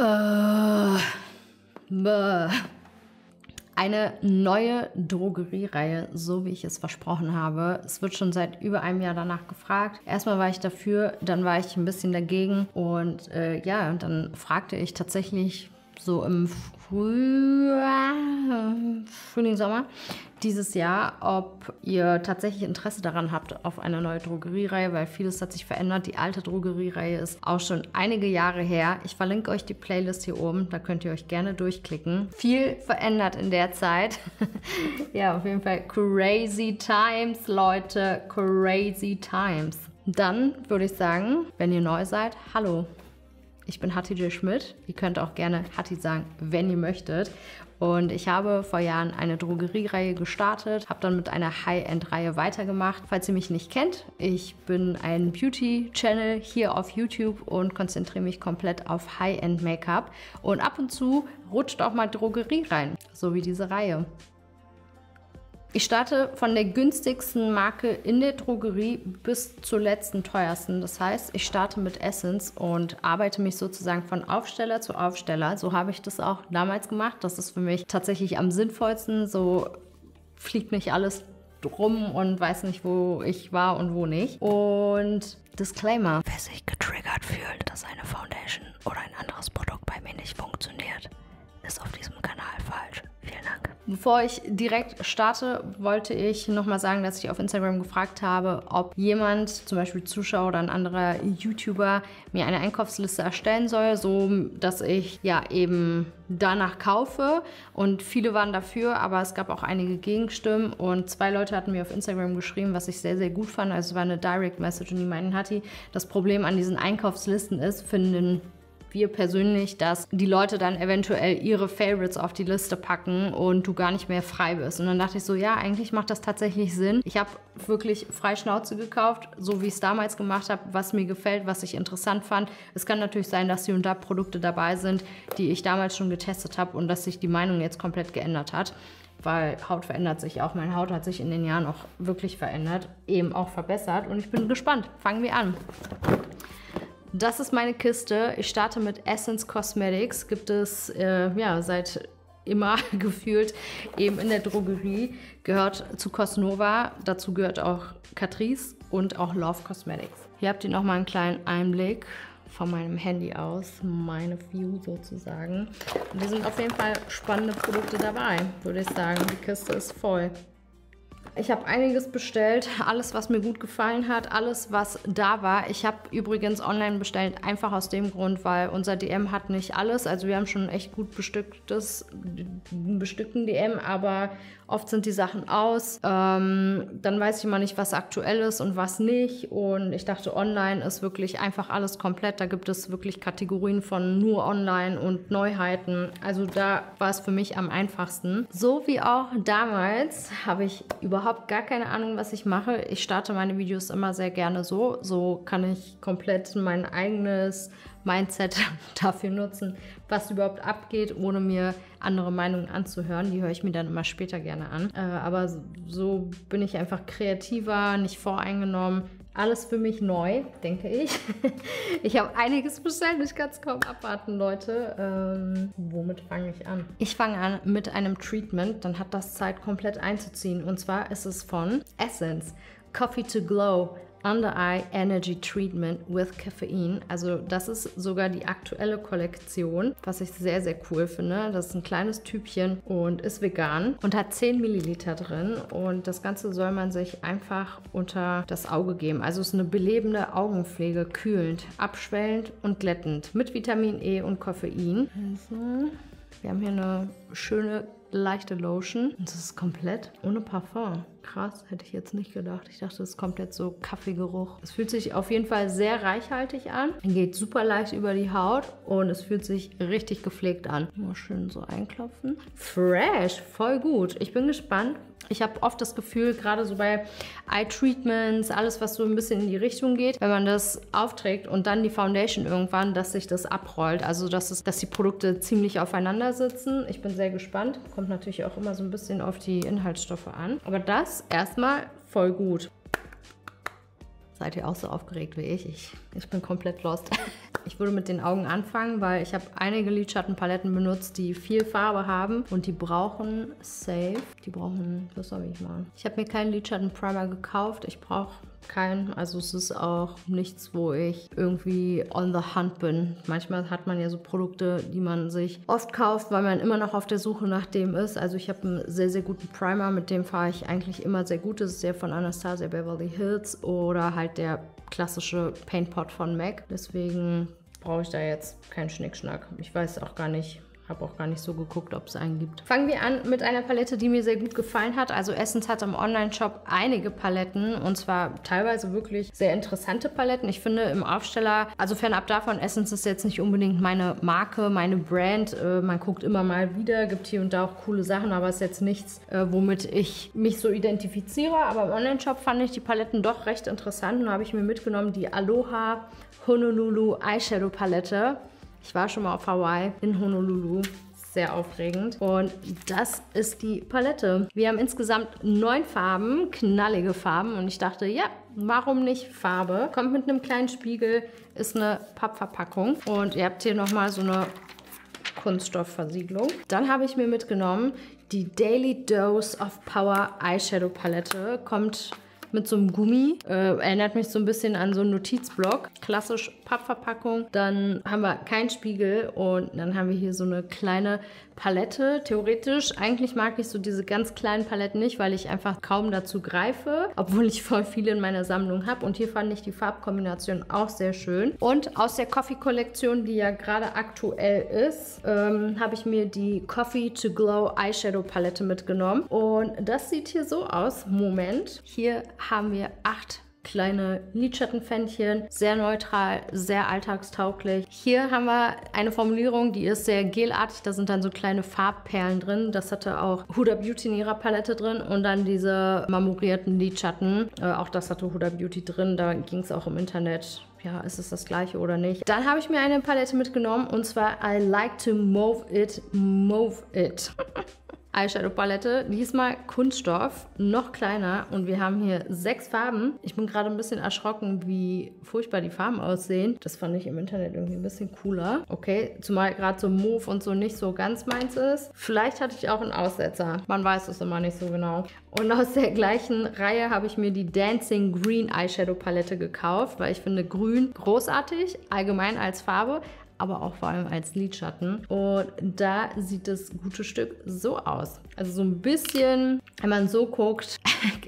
Äh. Eine neue Drogeriereihe, so wie ich es versprochen habe. Es wird schon seit über einem Jahr danach gefragt. Erstmal war ich dafür, dann war ich ein bisschen dagegen und äh, ja, und dann fragte ich tatsächlich so im Frühjahr, Frühling, Sommer dieses Jahr, ob ihr tatsächlich Interesse daran habt auf eine neue Drogeriereihe, weil vieles hat sich verändert. Die alte Drogeriereihe ist auch schon einige Jahre her. Ich verlinke euch die Playlist hier oben, da könnt ihr euch gerne durchklicken. Viel verändert in der Zeit. ja, auf jeden Fall crazy times, Leute, crazy times. Dann würde ich sagen, wenn ihr neu seid, hallo. Ich bin Hattie J. Schmidt. Ihr könnt auch gerne Hattie sagen, wenn ihr möchtet. Und ich habe vor Jahren eine Drogeriereihe gestartet, habe dann mit einer High-End-Reihe weitergemacht. Falls ihr mich nicht kennt, ich bin ein Beauty-Channel hier auf YouTube und konzentriere mich komplett auf High-End-Make-up. Und ab und zu rutscht auch mal Drogerie rein, so wie diese Reihe. Ich starte von der günstigsten Marke in der Drogerie bis zur letzten teuersten. Das heißt, ich starte mit Essence und arbeite mich sozusagen von Aufsteller zu Aufsteller. So habe ich das auch damals gemacht. Das ist für mich tatsächlich am sinnvollsten. So fliegt nicht alles drum und weiß nicht, wo ich war und wo nicht. Und Disclaimer. Wer sich getriggert fühlt, dass eine Foundation oder ein anderes Produkt bei mir nicht funktioniert, ist auf diesem Kanal falsch. Vielen Dank. Bevor ich direkt starte, wollte ich nochmal sagen, dass ich auf Instagram gefragt habe, ob jemand, zum Beispiel Zuschauer oder ein anderer YouTuber, mir eine Einkaufsliste erstellen soll, so dass ich ja eben danach kaufe. Und viele waren dafür, aber es gab auch einige Gegenstimmen. Und zwei Leute hatten mir auf Instagram geschrieben, was ich sehr, sehr gut fand. Also es war eine Direct Message und die meinten, Hatti, das Problem an diesen Einkaufslisten ist, finden wir persönlich, dass die Leute dann eventuell ihre Favorites auf die Liste packen und du gar nicht mehr frei bist. Und dann dachte ich so, ja, eigentlich macht das tatsächlich Sinn. Ich habe wirklich frei Schnauze gekauft, so wie ich es damals gemacht habe, was mir gefällt, was ich interessant fand. Es kann natürlich sein, dass hier und da Produkte dabei sind, die ich damals schon getestet habe und dass sich die Meinung jetzt komplett geändert hat weil Haut verändert sich auch. Meine Haut hat sich in den Jahren auch wirklich verändert, eben auch verbessert und ich bin gespannt. Fangen wir an. Das ist meine Kiste. Ich starte mit Essence Cosmetics. Gibt es äh, ja seit immer gefühlt eben in der Drogerie. Gehört zu Cosnova. Dazu gehört auch Catrice und auch Love Cosmetics. Hier habt ihr nochmal einen kleinen Einblick von meinem Handy aus, meine View sozusagen. Und hier sind auf jeden Fall spannende Produkte dabei, würde ich sagen. Die Kiste ist voll. Ich habe einiges bestellt, alles, was mir gut gefallen hat, alles, was da war. Ich habe übrigens online bestellt, einfach aus dem Grund, weil unser DM hat nicht alles. Also wir haben schon echt gut bestücktes, bestückten DM, aber oft sind die Sachen aus. Ähm, dann weiß ich immer nicht, was aktuell ist und was nicht. Und ich dachte, online ist wirklich einfach alles komplett. Da gibt es wirklich Kategorien von nur online und Neuheiten. Also da war es für mich am einfachsten. So wie auch damals habe ich über überhaupt gar keine Ahnung, was ich mache. Ich starte meine Videos immer sehr gerne so. So kann ich komplett mein eigenes Mindset dafür nutzen, was überhaupt abgeht, ohne mir andere Meinungen anzuhören. Die höre ich mir dann immer später gerne an. Äh, aber so bin ich einfach kreativer, nicht voreingenommen alles für mich neu, denke ich. Ich habe einiges bestellt, ich kann es kaum abwarten, Leute. Ähm, womit fange ich an? Ich fange an mit einem Treatment, dann hat das Zeit komplett einzuziehen. Und zwar ist es von Essence Coffee to Glow Under Eye Energy Treatment with Caffeine. Also das ist sogar die aktuelle Kollektion, was ich sehr, sehr cool finde. Das ist ein kleines Tübchen und ist vegan und hat 10 Milliliter drin. Und das Ganze soll man sich einfach unter das Auge geben. Also es ist eine belebende Augenpflege, kühlend, abschwellend und glättend mit Vitamin E und Koffein. Also, wir haben hier eine schöne leichte Lotion. Und das ist komplett ohne Parfum. Krass, hätte ich jetzt nicht gedacht. Ich dachte, es ist komplett so Kaffeegeruch. Es fühlt sich auf jeden Fall sehr reichhaltig an. Geht super leicht über die Haut und es fühlt sich richtig gepflegt an. Mal schön so einklopfen. Fresh, voll gut. Ich bin gespannt. Ich habe oft das Gefühl, gerade so bei Eye-Treatments, alles, was so ein bisschen in die Richtung geht, wenn man das aufträgt und dann die Foundation irgendwann, dass sich das abrollt. Also, dass, es, dass die Produkte ziemlich aufeinander sitzen. Ich bin sehr gespannt. Kommt natürlich auch immer so ein bisschen auf die Inhaltsstoffe an. Aber das erstmal voll gut. Seid ihr auch so aufgeregt wie ich? Ich, ich bin komplett lost. Ich würde mit den Augen anfangen, weil ich habe einige Lidschattenpaletten benutzt, die viel Farbe haben und die brauchen safe. Die brauchen, was soll ich machen? Ich habe mir keinen Lidschattenprimer gekauft. Ich brauche keinen. Also es ist auch nichts, wo ich irgendwie on the hunt bin. Manchmal hat man ja so Produkte, die man sich oft kauft, weil man immer noch auf der Suche nach dem ist. Also ich habe einen sehr, sehr guten Primer, mit dem fahre ich eigentlich immer sehr gut. Das ist der von Anastasia Beverly Hills oder halt der klassische Paint Pot von MAC. Deswegen brauche ich da jetzt keinen Schnickschnack. Ich weiß auch gar nicht, habe auch gar nicht so geguckt, ob es einen gibt. Fangen wir an mit einer Palette, die mir sehr gut gefallen hat. Also Essence hat im Online-Shop einige Paletten und zwar teilweise wirklich sehr interessante Paletten. Ich finde im Aufsteller, also fernab davon, Essence ist jetzt nicht unbedingt meine Marke, meine Brand. Äh, man guckt immer mal wieder, gibt hier und da auch coole Sachen, aber ist jetzt nichts, äh, womit ich mich so identifiziere. Aber im Online-Shop fand ich die Paletten doch recht interessant und habe ich mir mitgenommen die Aloha Honolulu Eyeshadow Palette. Ich war schon mal auf Hawaii in Honolulu. Sehr aufregend. Und das ist die Palette. Wir haben insgesamt neun Farben, knallige Farben. Und ich dachte, ja, warum nicht Farbe? Kommt mit einem kleinen Spiegel, ist eine Pappverpackung. Und ihr habt hier nochmal so eine Kunststoffversiegelung. Dann habe ich mir mitgenommen die Daily Dose of Power Eyeshadow Palette. Kommt mit so einem Gummi. Äh, erinnert mich so ein bisschen an so einen Notizblock. Klassisch Pappverpackung. Dann haben wir keinen Spiegel und dann haben wir hier so eine kleine Palette. Theoretisch, eigentlich mag ich so diese ganz kleinen Paletten nicht, weil ich einfach kaum dazu greife, obwohl ich voll viele in meiner Sammlung habe. Und hier fand ich die Farbkombination auch sehr schön. Und aus der Coffee-Kollektion, die ja gerade aktuell ist, ähm, habe ich mir die Coffee to Glow Eyeshadow Palette mitgenommen. Und das sieht hier so aus. Moment. Hier haben wir acht kleine Lidschattenpfännchen, sehr neutral, sehr alltagstauglich. Hier haben wir eine Formulierung, die ist sehr gelartig, da sind dann so kleine Farbperlen drin. Das hatte auch Huda Beauty in ihrer Palette drin und dann diese marmorierten Lidschatten, äh, auch das hatte Huda Beauty drin, da ging es auch im Internet ja, ist es das gleiche oder nicht. Dann habe ich mir eine Palette mitgenommen und zwar I like to move it, move it. Eyeshadow-Palette. Diesmal Kunststoff, noch kleiner und wir haben hier sechs Farben. Ich bin gerade ein bisschen erschrocken, wie furchtbar die Farben aussehen. Das fand ich im Internet irgendwie ein bisschen cooler. Okay, zumal gerade so Move und so nicht so ganz meins ist. Vielleicht hatte ich auch einen Aussetzer. Man weiß es immer nicht so genau. Und aus der gleichen Reihe habe ich mir die Dancing Green Eyeshadow Palette gekauft, weil ich finde grün großartig, allgemein als Farbe aber auch vor allem als Lidschatten. Und da sieht das gute Stück so aus. Also so ein bisschen, wenn man so guckt,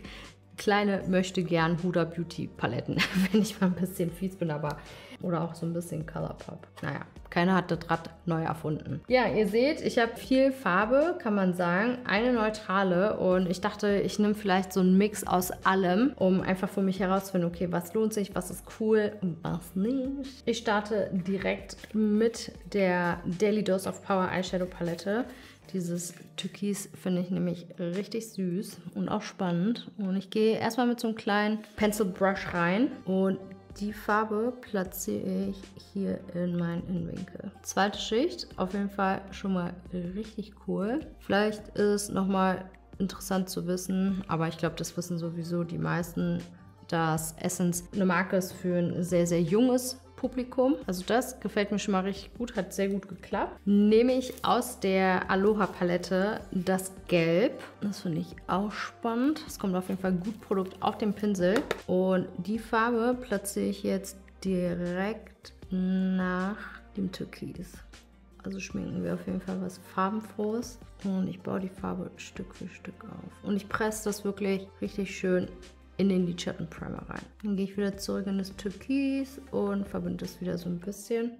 kleine möchte gern Huda Beauty Paletten, wenn ich mal ein bisschen fies bin, aber oder auch so ein bisschen Colourpop. Naja, keiner hat das Rad neu erfunden. Ja, ihr seht, ich habe viel Farbe, kann man sagen. Eine neutrale und ich dachte, ich nehme vielleicht so einen Mix aus allem, um einfach für mich herauszufinden, okay, was lohnt sich, was ist cool und was nicht. Ich starte direkt mit der Daily Dose of Power Eyeshadow Palette. Dieses Türkis finde ich nämlich richtig süß und auch spannend. Und ich gehe erstmal mit so einem kleinen Pencil Brush rein und die Farbe platziere ich hier in meinen Innenwinkel. Zweite Schicht, auf jeden Fall schon mal richtig cool. Vielleicht ist nochmal interessant zu wissen, aber ich glaube, das wissen sowieso die meisten, dass Essence eine Marke ist für ein sehr, sehr junges Publikum. Also das gefällt mir schon mal richtig gut, hat sehr gut geklappt. Nehme ich aus der Aloha Palette das Gelb. Das finde ich auch spannend. Es kommt auf jeden Fall gut Produkt auf den Pinsel. Und die Farbe platziere ich jetzt direkt nach dem Türkis. Also schminken wir auf jeden Fall was Farbenfrohes. Und ich baue die Farbe Stück für Stück auf. Und ich presse das wirklich richtig schön in den Lidschattenprimer rein. Dann gehe ich wieder zurück in das Türkis und verbinde das wieder so ein bisschen.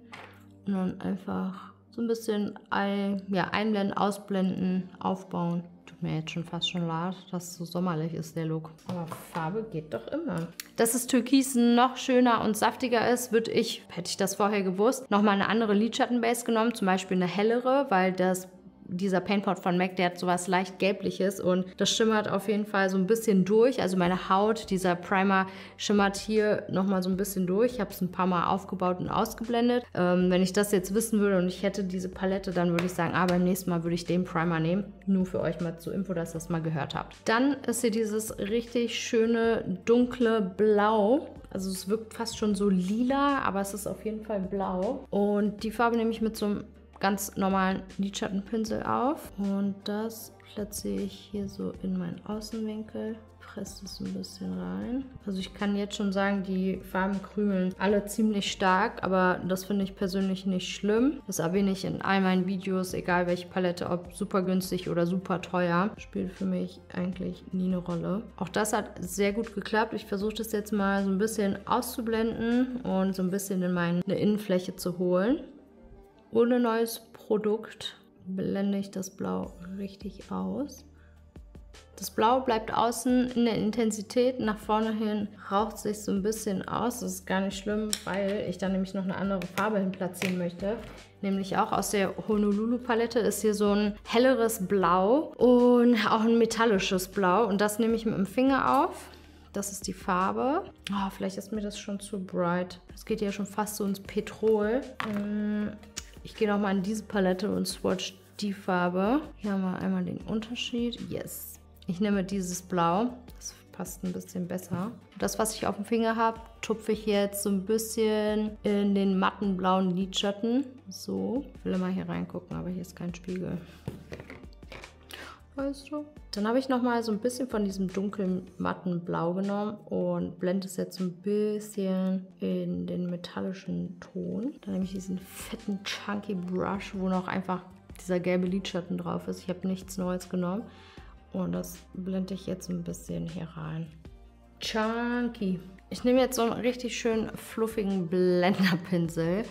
Und dann einfach so ein bisschen ein, ja, einblenden, ausblenden, aufbauen. Tut mir jetzt schon fast schon leid, dass so sommerlich ist der Look. Aber Farbe geht doch immer. Dass das Türkis noch schöner und saftiger ist, würde ich, hätte ich das vorher gewusst, nochmal eine andere Lidschattenbase genommen. Zum Beispiel eine hellere, weil das dieser Paintpot von MAC, der hat sowas leicht gelbliches und das schimmert auf jeden Fall so ein bisschen durch. Also meine Haut, dieser Primer schimmert hier nochmal so ein bisschen durch. Ich habe es ein paar Mal aufgebaut und ausgeblendet. Ähm, wenn ich das jetzt wissen würde und ich hätte diese Palette, dann würde ich sagen, ah, beim nächsten Mal würde ich den Primer nehmen. Nur für euch mal zur Info, dass ihr das mal gehört habt. Dann ist hier dieses richtig schöne dunkle Blau Also es wirkt fast schon so lila, aber es ist auf jeden Fall blau. Und die Farbe nehme ich mit so einem ganz normalen Lidschattenpinsel auf. Und das platziere ich hier so in meinen Außenwinkel presst es ein bisschen rein. Also ich kann jetzt schon sagen, die Farben krümeln alle ziemlich stark, aber das finde ich persönlich nicht schlimm. Das erwähne ich in all meinen Videos, egal welche Palette, ob super günstig oder super teuer, spielt für mich eigentlich nie eine Rolle. Auch das hat sehr gut geklappt. Ich versuche das jetzt mal so ein bisschen auszublenden und so ein bisschen in meine Innenfläche zu holen. Ohne neues Produkt blende ich das Blau richtig aus. Das Blau bleibt außen in der Intensität, nach vorne hin raucht sich so ein bisschen aus. Das ist gar nicht schlimm, weil ich da nämlich noch eine andere Farbe hin platzieren möchte. Nämlich auch aus der Honolulu Palette ist hier so ein helleres Blau und auch ein metallisches Blau. Und das nehme ich mit dem Finger auf. Das ist die Farbe. Oh, vielleicht ist mir das schon zu bright. Es geht ja schon fast so ins Petrol. Mm, ich gehe nochmal in diese Palette und swatch die Farbe. Hier haben wir einmal den Unterschied. Yes, ich nehme dieses Blau, das passt ein bisschen besser. Das, was ich auf dem Finger habe, tupfe ich jetzt so ein bisschen in den matten blauen Lidschatten. So, ich will mal hier reingucken, aber hier ist kein Spiegel. Weißt du? Dann habe ich nochmal so ein bisschen von diesem dunklen matten Blau genommen und blende es jetzt ein bisschen in den metallischen Ton. Dann nehme ich diesen fetten Chunky Brush, wo noch einfach dieser gelbe Lidschatten drauf ist. Ich habe nichts Neues genommen. Und das blende ich jetzt ein bisschen hier rein. Chunky. Ich nehme jetzt so einen richtig schön fluffigen Blenderpinsel,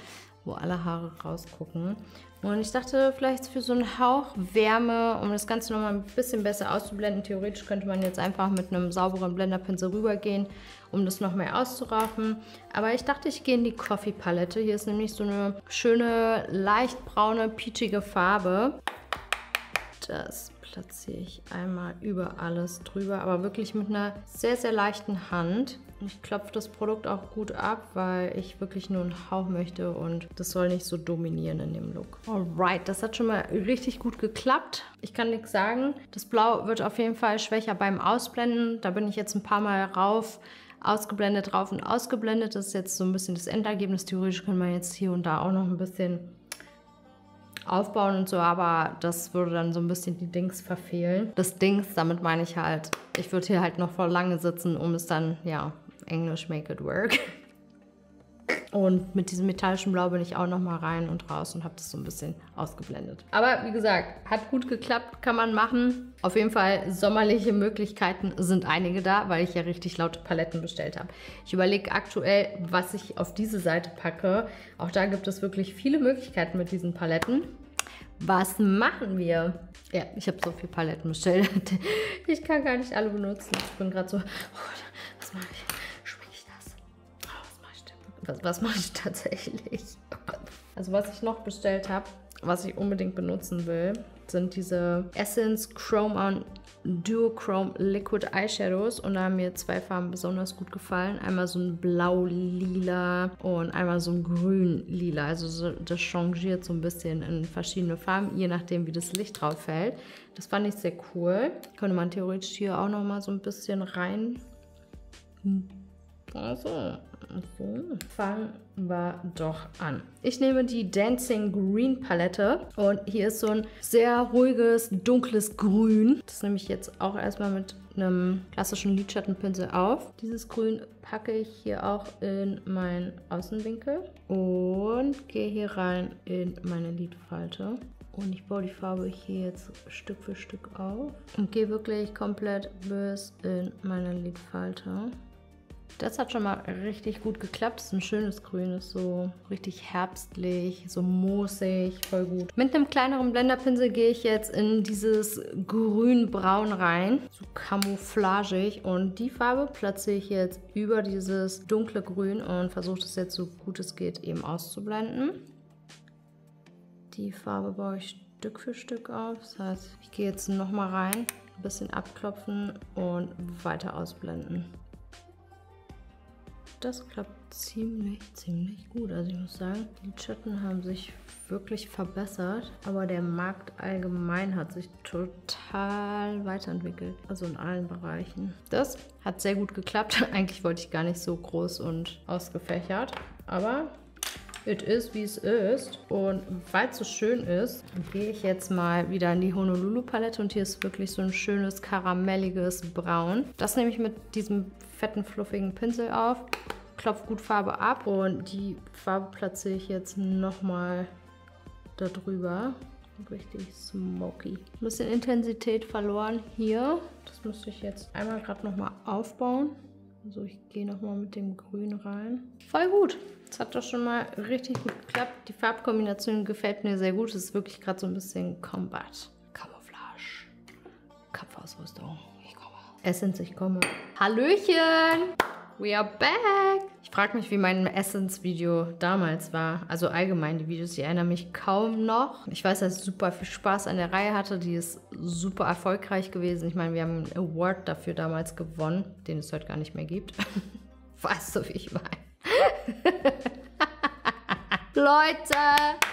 wo alle Haare rausgucken. Und ich dachte, vielleicht für so einen Hauch Wärme, um das Ganze nochmal ein bisschen besser auszublenden. Theoretisch könnte man jetzt einfach mit einem sauberen Blenderpinsel rübergehen, um das noch mehr auszurauchen. Aber ich dachte, ich gehe in die Coffee Palette. Hier ist nämlich so eine schöne, leicht braune, peachige Farbe. Das platziere ich einmal über alles drüber, aber wirklich mit einer sehr, sehr leichten Hand. Ich klopfe das Produkt auch gut ab, weil ich wirklich nur einen Hauch möchte und das soll nicht so dominieren in dem Look. Alright, das hat schon mal richtig gut geklappt. Ich kann nichts sagen. Das Blau wird auf jeden Fall schwächer beim Ausblenden. Da bin ich jetzt ein paar Mal rauf ausgeblendet, drauf und ausgeblendet. Das ist jetzt so ein bisschen das Endergebnis. Theoretisch können wir jetzt hier und da auch noch ein bisschen aufbauen und so, aber das würde dann so ein bisschen die Dings verfehlen. Das Dings, damit meine ich halt, ich würde hier halt noch voll lange sitzen, um es dann, ja, Englisch make it work. Und mit diesem metallischen Blau bin ich auch nochmal rein und raus und habe das so ein bisschen ausgeblendet. Aber wie gesagt, hat gut geklappt, kann man machen. Auf jeden Fall sommerliche Möglichkeiten sind einige da, weil ich ja richtig laute Paletten bestellt habe. Ich überlege aktuell, was ich auf diese Seite packe. Auch da gibt es wirklich viele Möglichkeiten mit diesen Paletten. Was machen wir? Ja, ich habe so viele Paletten bestellt. Ich kann gar nicht alle benutzen. Ich bin gerade so, oh, was mache ich? Was, was mache ich tatsächlich? Also was ich noch bestellt habe, was ich unbedingt benutzen will, sind diese Essence Chrome On Duochrome Liquid Eyeshadows und da haben mir zwei Farben besonders gut gefallen. Einmal so ein blau-lila und einmal so ein grün-lila. Also so, das changiert so ein bisschen in verschiedene Farben, je nachdem wie das Licht drauf fällt. Das fand ich sehr cool. Könnte man theoretisch hier auch nochmal so ein bisschen rein... Also, so, fangen wir doch an. Ich nehme die Dancing Green Palette und hier ist so ein sehr ruhiges, dunkles Grün. Das nehme ich jetzt auch erstmal mit einem klassischen Lidschattenpinsel auf. Dieses Grün packe ich hier auch in meinen Außenwinkel und gehe hier rein in meine Lidfalte. Und ich baue die Farbe hier jetzt Stück für Stück auf und gehe wirklich komplett bis in meine Lidfalte. Das hat schon mal richtig gut geklappt. Das ist ein schönes Grün, ist so richtig herbstlich, so moosig, voll gut. Mit einem kleineren Blenderpinsel gehe ich jetzt in dieses grün-braun rein, so camouflagig. Und die Farbe platziere ich jetzt über dieses dunkle Grün und versuche das jetzt so gut es geht eben auszublenden. Die Farbe baue ich Stück für Stück auf. Das heißt, ich gehe jetzt nochmal rein, ein bisschen abklopfen und weiter ausblenden. Das klappt ziemlich, ziemlich gut. Also ich muss sagen, die Chatten haben sich wirklich verbessert, aber der Markt allgemein hat sich total weiterentwickelt. Also in allen Bereichen. Das hat sehr gut geklappt. Eigentlich wollte ich gar nicht so groß und ausgefächert, aber it is, wie es ist. Und weil es so schön ist, gehe ich jetzt mal wieder in die Honolulu-Palette und hier ist wirklich so ein schönes karamelliges Braun. Das nehme ich mit diesem fetten, fluffigen Pinsel auf, klopfe gut Farbe ab und die Farbe platziere ich jetzt nochmal da drüber. Richtig smoky. Ein bisschen Intensität verloren hier. Das müsste ich jetzt einmal gerade nochmal aufbauen. Also ich gehe nochmal mit dem Grün rein. Voll gut. Das hat doch schon mal richtig gut geklappt. Die Farbkombination gefällt mir sehr gut. Es ist wirklich gerade so ein bisschen Combat. Camouflage. Kampfausrüstung. Ich komme. Essence, ich komme. Hallöchen! We are back! Ich frage mich, wie mein Essence-Video damals war. Also allgemein die Videos, ich erinnere mich kaum noch. Ich weiß, dass ich super viel Spaß an der Reihe hatte. Die ist super erfolgreich gewesen. Ich meine, wir haben einen Award dafür damals gewonnen, den es heute gar nicht mehr gibt. weißt du, wie ich meine? Leute!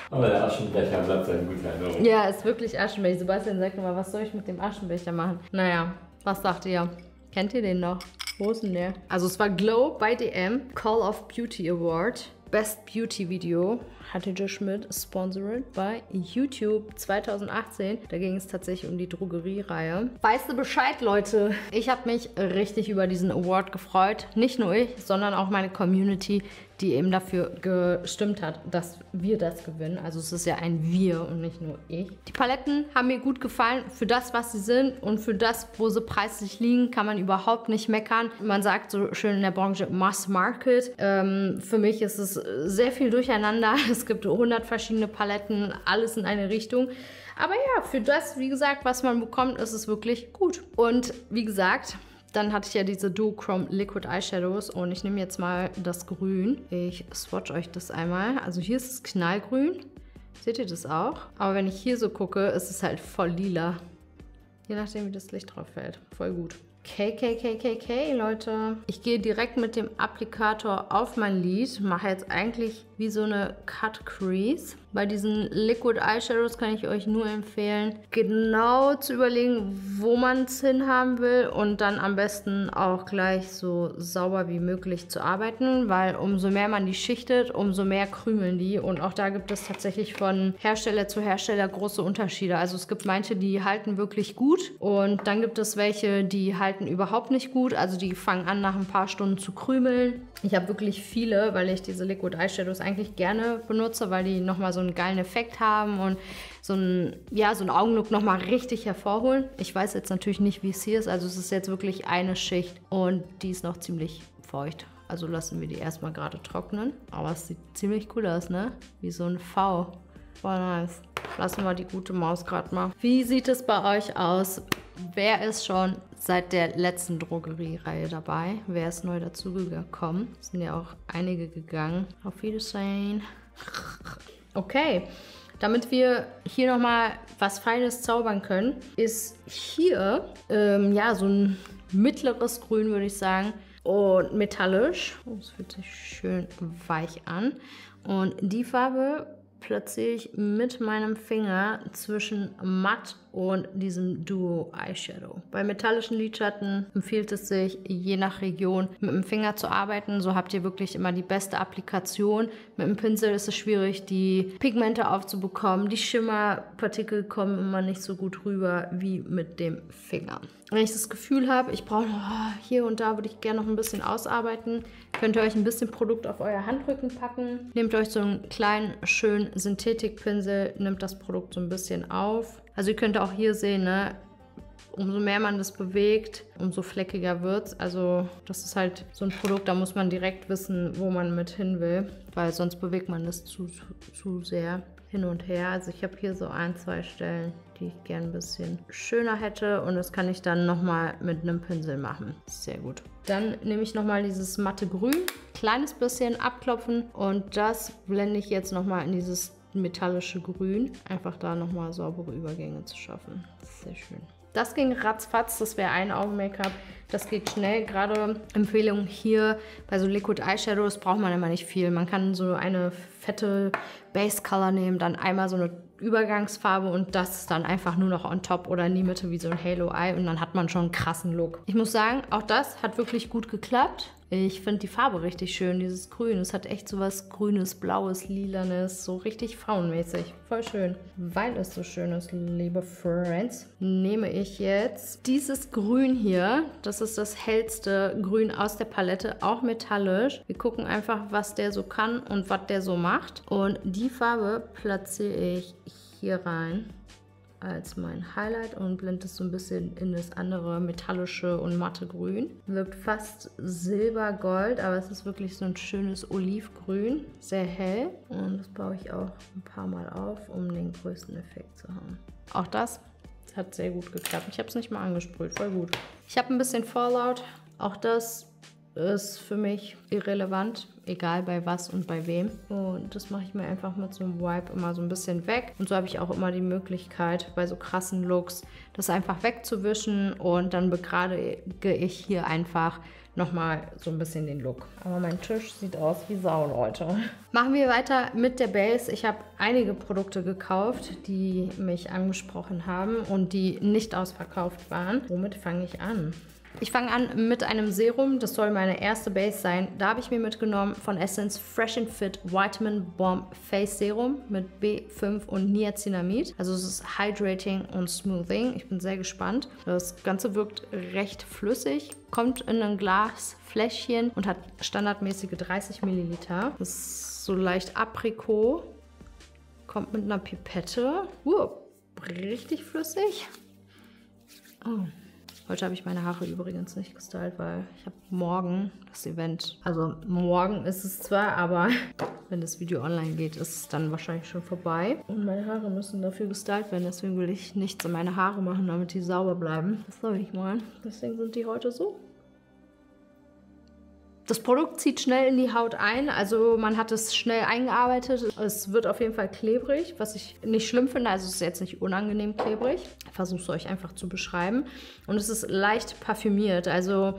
Aber der Aschenbecher bleibt eine gute Erinnerung. Ja, ist wirklich Aschenbecher. Sebastian sagt immer, was soll ich mit dem Aschenbecher machen? Naja, was sagt ihr? Kennt ihr den noch? Wo ist denn der? Also es war Glow bei DM, Call of Beauty Award. Best Beauty Video Hattie Schmidt, sponsored bei YouTube 2018. Da ging es tatsächlich um die Drogeriereihe. Weißt du Bescheid, Leute? Ich habe mich richtig über diesen Award gefreut. Nicht nur ich, sondern auch meine Community, die eben dafür gestimmt hat, dass wir das gewinnen. Also es ist ja ein Wir und nicht nur ich. Die Paletten haben mir gut gefallen. Für das, was sie sind und für das, wo sie preislich liegen, kann man überhaupt nicht meckern. Man sagt so schön in der Branche Mass Market. Ähm, für mich ist es sehr viel durcheinander. Es gibt 100 verschiedene Paletten, alles in eine Richtung. Aber ja, für das, wie gesagt, was man bekommt, ist es wirklich gut. Und wie gesagt, dann hatte ich ja diese Duochrome Liquid Eyeshadows und ich nehme jetzt mal das Grün. Ich swatch euch das einmal. Also hier ist es knallgrün. Seht ihr das auch? Aber wenn ich hier so gucke, ist es halt voll lila. Je nachdem, wie das Licht drauf fällt. Voll gut. KKKKK, Leute. Ich gehe direkt mit dem Applikator auf mein Lid. Mache jetzt eigentlich wie so eine Cut Crease. Bei diesen Liquid Eyeshadows kann ich euch nur empfehlen, genau zu überlegen, wo man es hinhaben will und dann am besten auch gleich so sauber wie möglich zu arbeiten, weil umso mehr man die schichtet, umso mehr krümeln die und auch da gibt es tatsächlich von Hersteller zu Hersteller große Unterschiede. Also es gibt manche, die halten wirklich gut und dann gibt es welche, die halten überhaupt nicht gut. Also die fangen an nach ein paar Stunden zu krümeln. Ich habe wirklich viele, weil ich diese Liquid Eyeshadows eigentlich gerne benutze, weil die nochmal so einen geilen Effekt haben und so einen, ja, so einen Augenlook nochmal richtig hervorholen. Ich weiß jetzt natürlich nicht, wie es hier ist. Also es ist jetzt wirklich eine Schicht und die ist noch ziemlich feucht. Also lassen wir die erstmal gerade trocknen. Aber es sieht ziemlich cool aus, ne? Wie so ein V. Voll nice. Lassen wir die gute Maus gerade mal. Wie sieht es bei euch aus? Wer ist schon seit der letzten Drogeriereihe dabei? Wer ist neu dazugekommen? Sind ja auch einige gegangen. Auf Wiedersehen. Okay. Damit wir hier nochmal was Feines zaubern können, ist hier ähm, ja so ein mittleres Grün, würde ich sagen. Und metallisch. Oh, es fühlt sich schön weich an. Und die Farbe platziere ich mit meinem Finger zwischen matt und diesem Duo Eyeshadow. Bei metallischen Lidschatten empfiehlt es sich, je nach Region mit dem Finger zu arbeiten. So habt ihr wirklich immer die beste Applikation. Mit dem Pinsel ist es schwierig, die Pigmente aufzubekommen. Die Schimmerpartikel kommen immer nicht so gut rüber wie mit dem Finger. Wenn ich das Gefühl habe, ich brauche oh, hier und da würde ich gerne noch ein bisschen ausarbeiten, könnt ihr euch ein bisschen Produkt auf euer Handrücken packen. Nehmt euch so einen kleinen, schönen Synthetikpinsel, nimmt das Produkt so ein bisschen auf. Also ihr könnt auch hier sehen, ne, umso mehr man das bewegt, umso fleckiger wird es. Also das ist halt so ein Produkt, da muss man direkt wissen, wo man mit hin will, weil sonst bewegt man das zu, zu, zu sehr hin und her. Also ich habe hier so ein, zwei Stellen, die ich gern ein bisschen schöner hätte und das kann ich dann nochmal mit einem Pinsel machen. Sehr gut. Dann nehme ich nochmal dieses matte Grün, kleines bisschen abklopfen und das blende ich jetzt nochmal in dieses metallische Grün. Einfach da nochmal saubere Übergänge zu schaffen. Sehr schön. Das ging ratzfatz, das wäre ein Augen-Make-up. Das geht schnell. Gerade Empfehlung hier bei so Liquid Eyeshadows braucht man immer nicht viel. Man kann so eine fette Base Color nehmen, dann einmal so eine Übergangsfarbe und das dann einfach nur noch on top oder in die Mitte wie so ein Halo Eye und dann hat man schon einen krassen Look. Ich muss sagen, auch das hat wirklich gut geklappt. Ich finde die Farbe richtig schön, dieses Grün. Es hat echt so was Grünes, Blaues, Lilanes, so richtig frauenmäßig. Voll schön. Weil es so schön ist, liebe Friends, nehme ich jetzt dieses Grün hier. Das ist das hellste Grün aus der Palette, auch metallisch. Wir gucken einfach, was der so kann und was der so macht. Und die Farbe platziere ich hier rein als mein Highlight und blende es so ein bisschen in das andere metallische und matte Grün. Wirkt fast silbergold, aber es ist wirklich so ein schönes Olivgrün, sehr hell. Und das baue ich auch ein paar Mal auf, um den größten Effekt zu haben. Auch das hat sehr gut geklappt. Ich habe es nicht mal angesprüht, voll gut. Ich habe ein bisschen Fallout. Auch das ist für mich irrelevant, egal bei was und bei wem. Und das mache ich mir einfach mit so einem Wipe immer so ein bisschen weg. Und so habe ich auch immer die Möglichkeit, bei so krassen Looks das einfach wegzuwischen und dann begradige ich hier einfach nochmal so ein bisschen den Look. Aber mein Tisch sieht aus wie Sau, Leute. Machen wir weiter mit der Base. Ich habe einige Produkte gekauft, die mich angesprochen haben und die nicht ausverkauft waren. Womit fange ich an? Ich fange an mit einem Serum. Das soll meine erste Base sein. Da habe ich mir mitgenommen von Essence Fresh and Fit Vitamin Bomb Face Serum mit B5 und Niacinamid. Also es ist Hydrating und Smoothing. Ich bin sehr gespannt. Das Ganze wirkt recht flüssig, kommt in ein Glasfläschchen und hat standardmäßige 30 Milliliter. Das ist so leicht Aprikot. Kommt mit einer Pipette. Uh, richtig flüssig. Oh. Heute habe ich meine Haare übrigens nicht gestylt, weil ich habe morgen das Event. Also morgen ist es zwar, aber wenn das Video online geht, ist es dann wahrscheinlich schon vorbei. Und meine Haare müssen dafür gestylt werden. Deswegen will ich nichts in meine Haare machen, damit die sauber bleiben. Das soll ich mal. Deswegen sind die heute so. Das Produkt zieht schnell in die Haut ein, also man hat es schnell eingearbeitet. Es wird auf jeden Fall klebrig, was ich nicht schlimm finde. Also es ist jetzt nicht unangenehm klebrig. Ich versuche es euch einfach zu beschreiben. Und es ist leicht parfümiert, also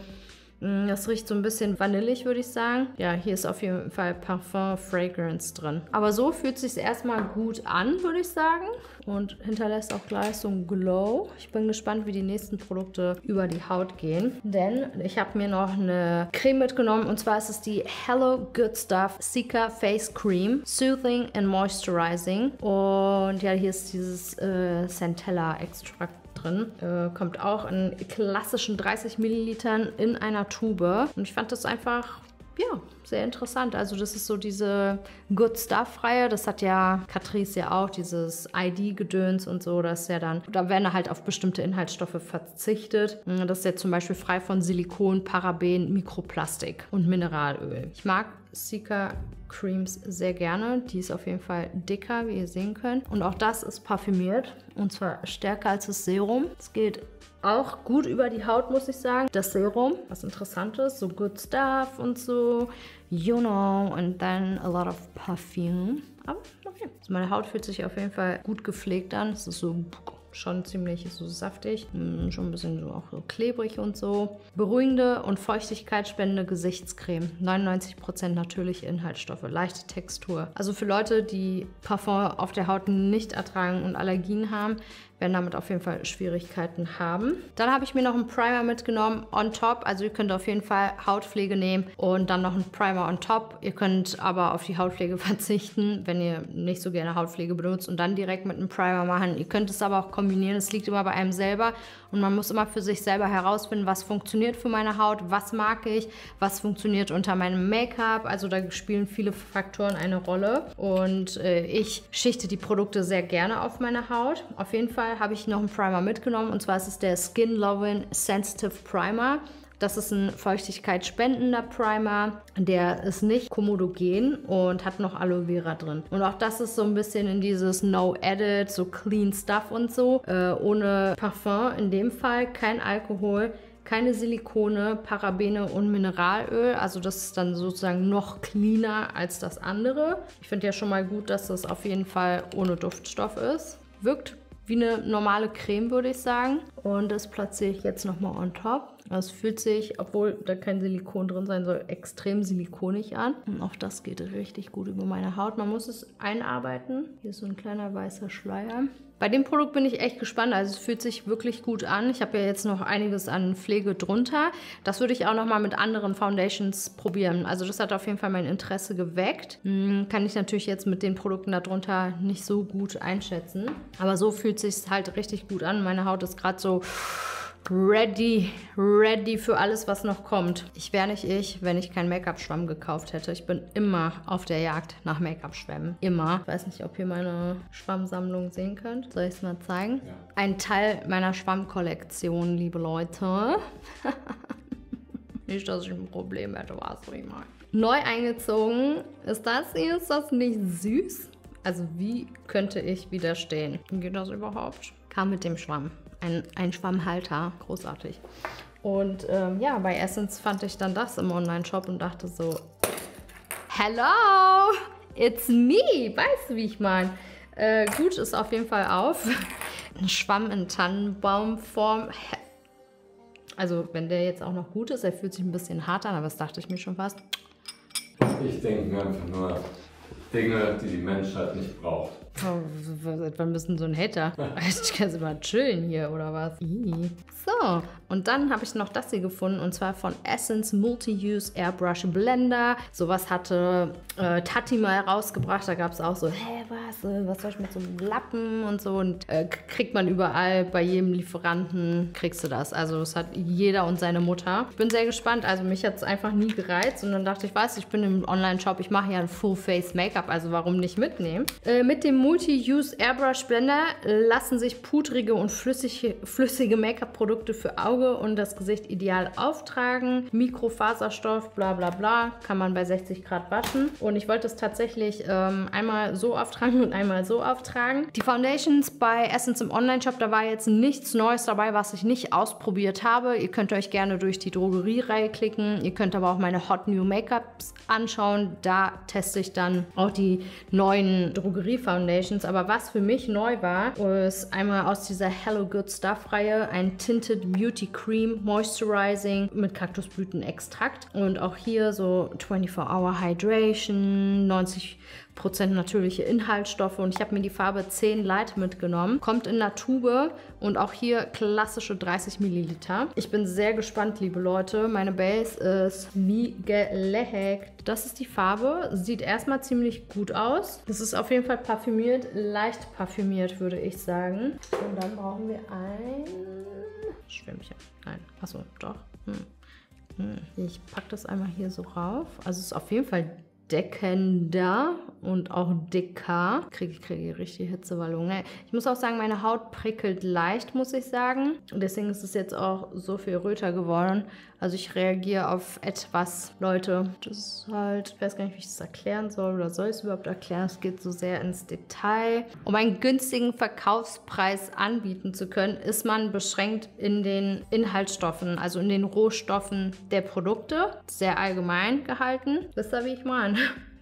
das riecht so ein bisschen vanillig, würde ich sagen. Ja, hier ist auf jeden Fall Parfum Fragrance drin. Aber so fühlt es sich erstmal gut an, würde ich sagen. Und hinterlässt auch gleich so ein Glow. Ich bin gespannt, wie die nächsten Produkte über die Haut gehen. Denn ich habe mir noch eine Creme mitgenommen. Und zwar ist es die Hello Good Stuff Sika Face Cream. Soothing and Moisturizing. Und ja, hier ist dieses äh, Centella Extract drin. Äh, kommt auch in klassischen 30 Millilitern in einer Tube. Und ich fand das einfach ja, sehr interessant. Also das ist so diese Good Stuff-Reihe. Das hat ja Catrice ja auch, dieses ID-Gedöns und so. Das ist ja dann, da werden halt auf bestimmte Inhaltsstoffe verzichtet. Das ist ja zum Beispiel frei von Silikon, Paraben, Mikroplastik und Mineralöl. Ich mag Sika Creams sehr gerne. Die ist auf jeden Fall dicker, wie ihr sehen könnt. Und auch das ist parfümiert und zwar stärker als das Serum. Es geht auch gut über die Haut, muss ich sagen. Das Serum, was interessant ist, so good stuff und so, you know, and then a lot of perfume. Aber okay. Also meine Haut fühlt sich auf jeden Fall gut gepflegt an. Es ist so schon ziemlich so saftig, hm, schon ein bisschen so auch so klebrig und so. Beruhigende und feuchtigkeitsspendende Gesichtscreme. 99% natürliche Inhaltsstoffe, leichte Textur. Also für Leute, die Parfum auf der Haut nicht ertragen und Allergien haben, werden damit auf jeden Fall Schwierigkeiten haben. Dann habe ich mir noch einen Primer mitgenommen on top. Also ihr könnt auf jeden Fall Hautpflege nehmen und dann noch einen Primer on top. Ihr könnt aber auf die Hautpflege verzichten, wenn ihr nicht so gerne Hautpflege benutzt und dann direkt mit einem Primer machen. Ihr könnt es aber auch kombinieren. Es liegt immer bei einem selber und man muss immer für sich selber herausfinden, was funktioniert für meine Haut, was mag ich, was funktioniert unter meinem Make-up. Also da spielen viele Faktoren eine Rolle und äh, ich schichte die Produkte sehr gerne auf meine Haut. Auf jeden Fall habe ich noch einen Primer mitgenommen und zwar ist es der Skin Loving Sensitive Primer. Das ist ein feuchtigkeitsspendender Primer. Der ist nicht komodogen und hat noch Aloe Vera drin. Und auch das ist so ein bisschen in dieses No Edit, so Clean Stuff und so. Äh, ohne Parfum in dem Fall, kein Alkohol keine Silikone, Parabene und Mineralöl. Also das ist dann sozusagen noch cleaner als das andere. Ich finde ja schon mal gut, dass das auf jeden Fall ohne Duftstoff ist. Wirkt wie eine normale Creme, würde ich sagen. Und das platziere ich jetzt nochmal on top. Es fühlt sich, obwohl da kein Silikon drin sein soll, extrem silikonig an. Und auch das geht richtig gut über meine Haut. Man muss es einarbeiten. Hier ist so ein kleiner weißer Schleier. Bei dem Produkt bin ich echt gespannt. Also es fühlt sich wirklich gut an. Ich habe ja jetzt noch einiges an Pflege drunter. Das würde ich auch noch mal mit anderen Foundations probieren. Also das hat auf jeden Fall mein Interesse geweckt. Hm, kann ich natürlich jetzt mit den Produkten darunter nicht so gut einschätzen. Aber so fühlt es sich halt richtig gut an. Meine Haut ist gerade so ready, ready für alles, was noch kommt. Ich wäre nicht ich, wenn ich keinen Make-up-Schwamm gekauft hätte. Ich bin immer auf der Jagd nach Make-up-Schwämmen. Immer. Ich weiß nicht, ob ihr meine Schwammsammlung sehen könnt. Soll ich es mal zeigen? Ja. Ein Teil meiner Schwammkollektion, liebe Leute. nicht, dass ich ein Problem hätte, was ich mal. Neu eingezogen ist das hier. Ist das nicht süß? Also wie könnte ich widerstehen? Geht das überhaupt? Kam mit dem Schwamm ein, ein Schwammhalter. Großartig. Und ähm, ja, bei Essence fand ich dann das im Online-Shop und dachte so, Hello, it's me. Weißt du, wie ich meine? Äh, gut ist auf jeden Fall auf. Ein Schwamm in Tannenbaumform. Also, wenn der jetzt auch noch gut ist, er fühlt sich ein bisschen hart an, aber das dachte ich mir schon fast. Ich denke mir einfach nur Dinge, die die Menschheit nicht braucht. Oh, wann bist du so ein Hater? Ich kann mal chillen hier, oder was? So, und dann habe ich noch das hier gefunden und zwar von Essence Multi-Use Airbrush Blender. Sowas hatte äh, Tati mal rausgebracht. Da gab es auch so, hä, was, äh, was soll ich mit so einem Lappen und so. Und äh, kriegt man überall bei jedem Lieferanten, kriegst du das. Also das hat jeder und seine Mutter. Ich bin sehr gespannt. Also mich hat es einfach nie gereizt. Und dann dachte ich, weiß, ich bin im Online-Shop, ich mache ja ein Full-Face-Make-up, also warum nicht mitnehmen? Äh, mit dem Multi-Use Airbrush Blender lassen sich pudrige und flüssige, flüssige Make-up-Produkte für Auge und das Gesicht ideal auftragen. Mikrofaserstoff, bla bla bla, kann man bei 60 Grad waschen. Und ich wollte es tatsächlich ähm, einmal so auftragen und einmal so auftragen. Die Foundations bei Essence im Online-Shop, da war jetzt nichts Neues dabei, was ich nicht ausprobiert habe. Ihr könnt euch gerne durch die Drogeriereihe klicken. Ihr könnt aber auch meine Hot New Make-ups anschauen. Da teste ich dann auch die neuen Drogerie-Foundations Foundations. Aber was für mich neu war, ist einmal aus dieser Hello Good Stuff Reihe ein Tinted Beauty Cream Moisturizing mit Kaktusblütenextrakt. Und auch hier so 24 Hour Hydration, 90 Prozent natürliche Inhaltsstoffe und ich habe mir die Farbe 10 Light mitgenommen. Kommt in einer Tube und auch hier klassische 30 Milliliter. Ich bin sehr gespannt, liebe Leute. Meine Base ist wie geleckt. Das ist die Farbe. Sieht erstmal ziemlich gut aus. Das ist auf jeden Fall parfümiert, leicht parfümiert, würde ich sagen. Und dann brauchen wir ein Schwämmchen. Nein, achso, doch. Hm. Hm. Ich packe das einmal hier so rauf. Also es ist auf jeden Fall deckender und auch dicker. Kriege ich kriege richtig Hitzewallungen. Ich muss auch sagen, meine Haut prickelt leicht, muss ich sagen. Und deswegen ist es jetzt auch so viel röter geworden. Also ich reagiere auf etwas, Leute. Das ist halt, ich weiß gar nicht, wie ich das erklären soll oder soll ich es überhaupt erklären. Es geht so sehr ins Detail. Um einen günstigen Verkaufspreis anbieten zu können, ist man beschränkt in den Inhaltsstoffen, also in den Rohstoffen der Produkte. Sehr allgemein gehalten. Wisst ihr, wie ich meine?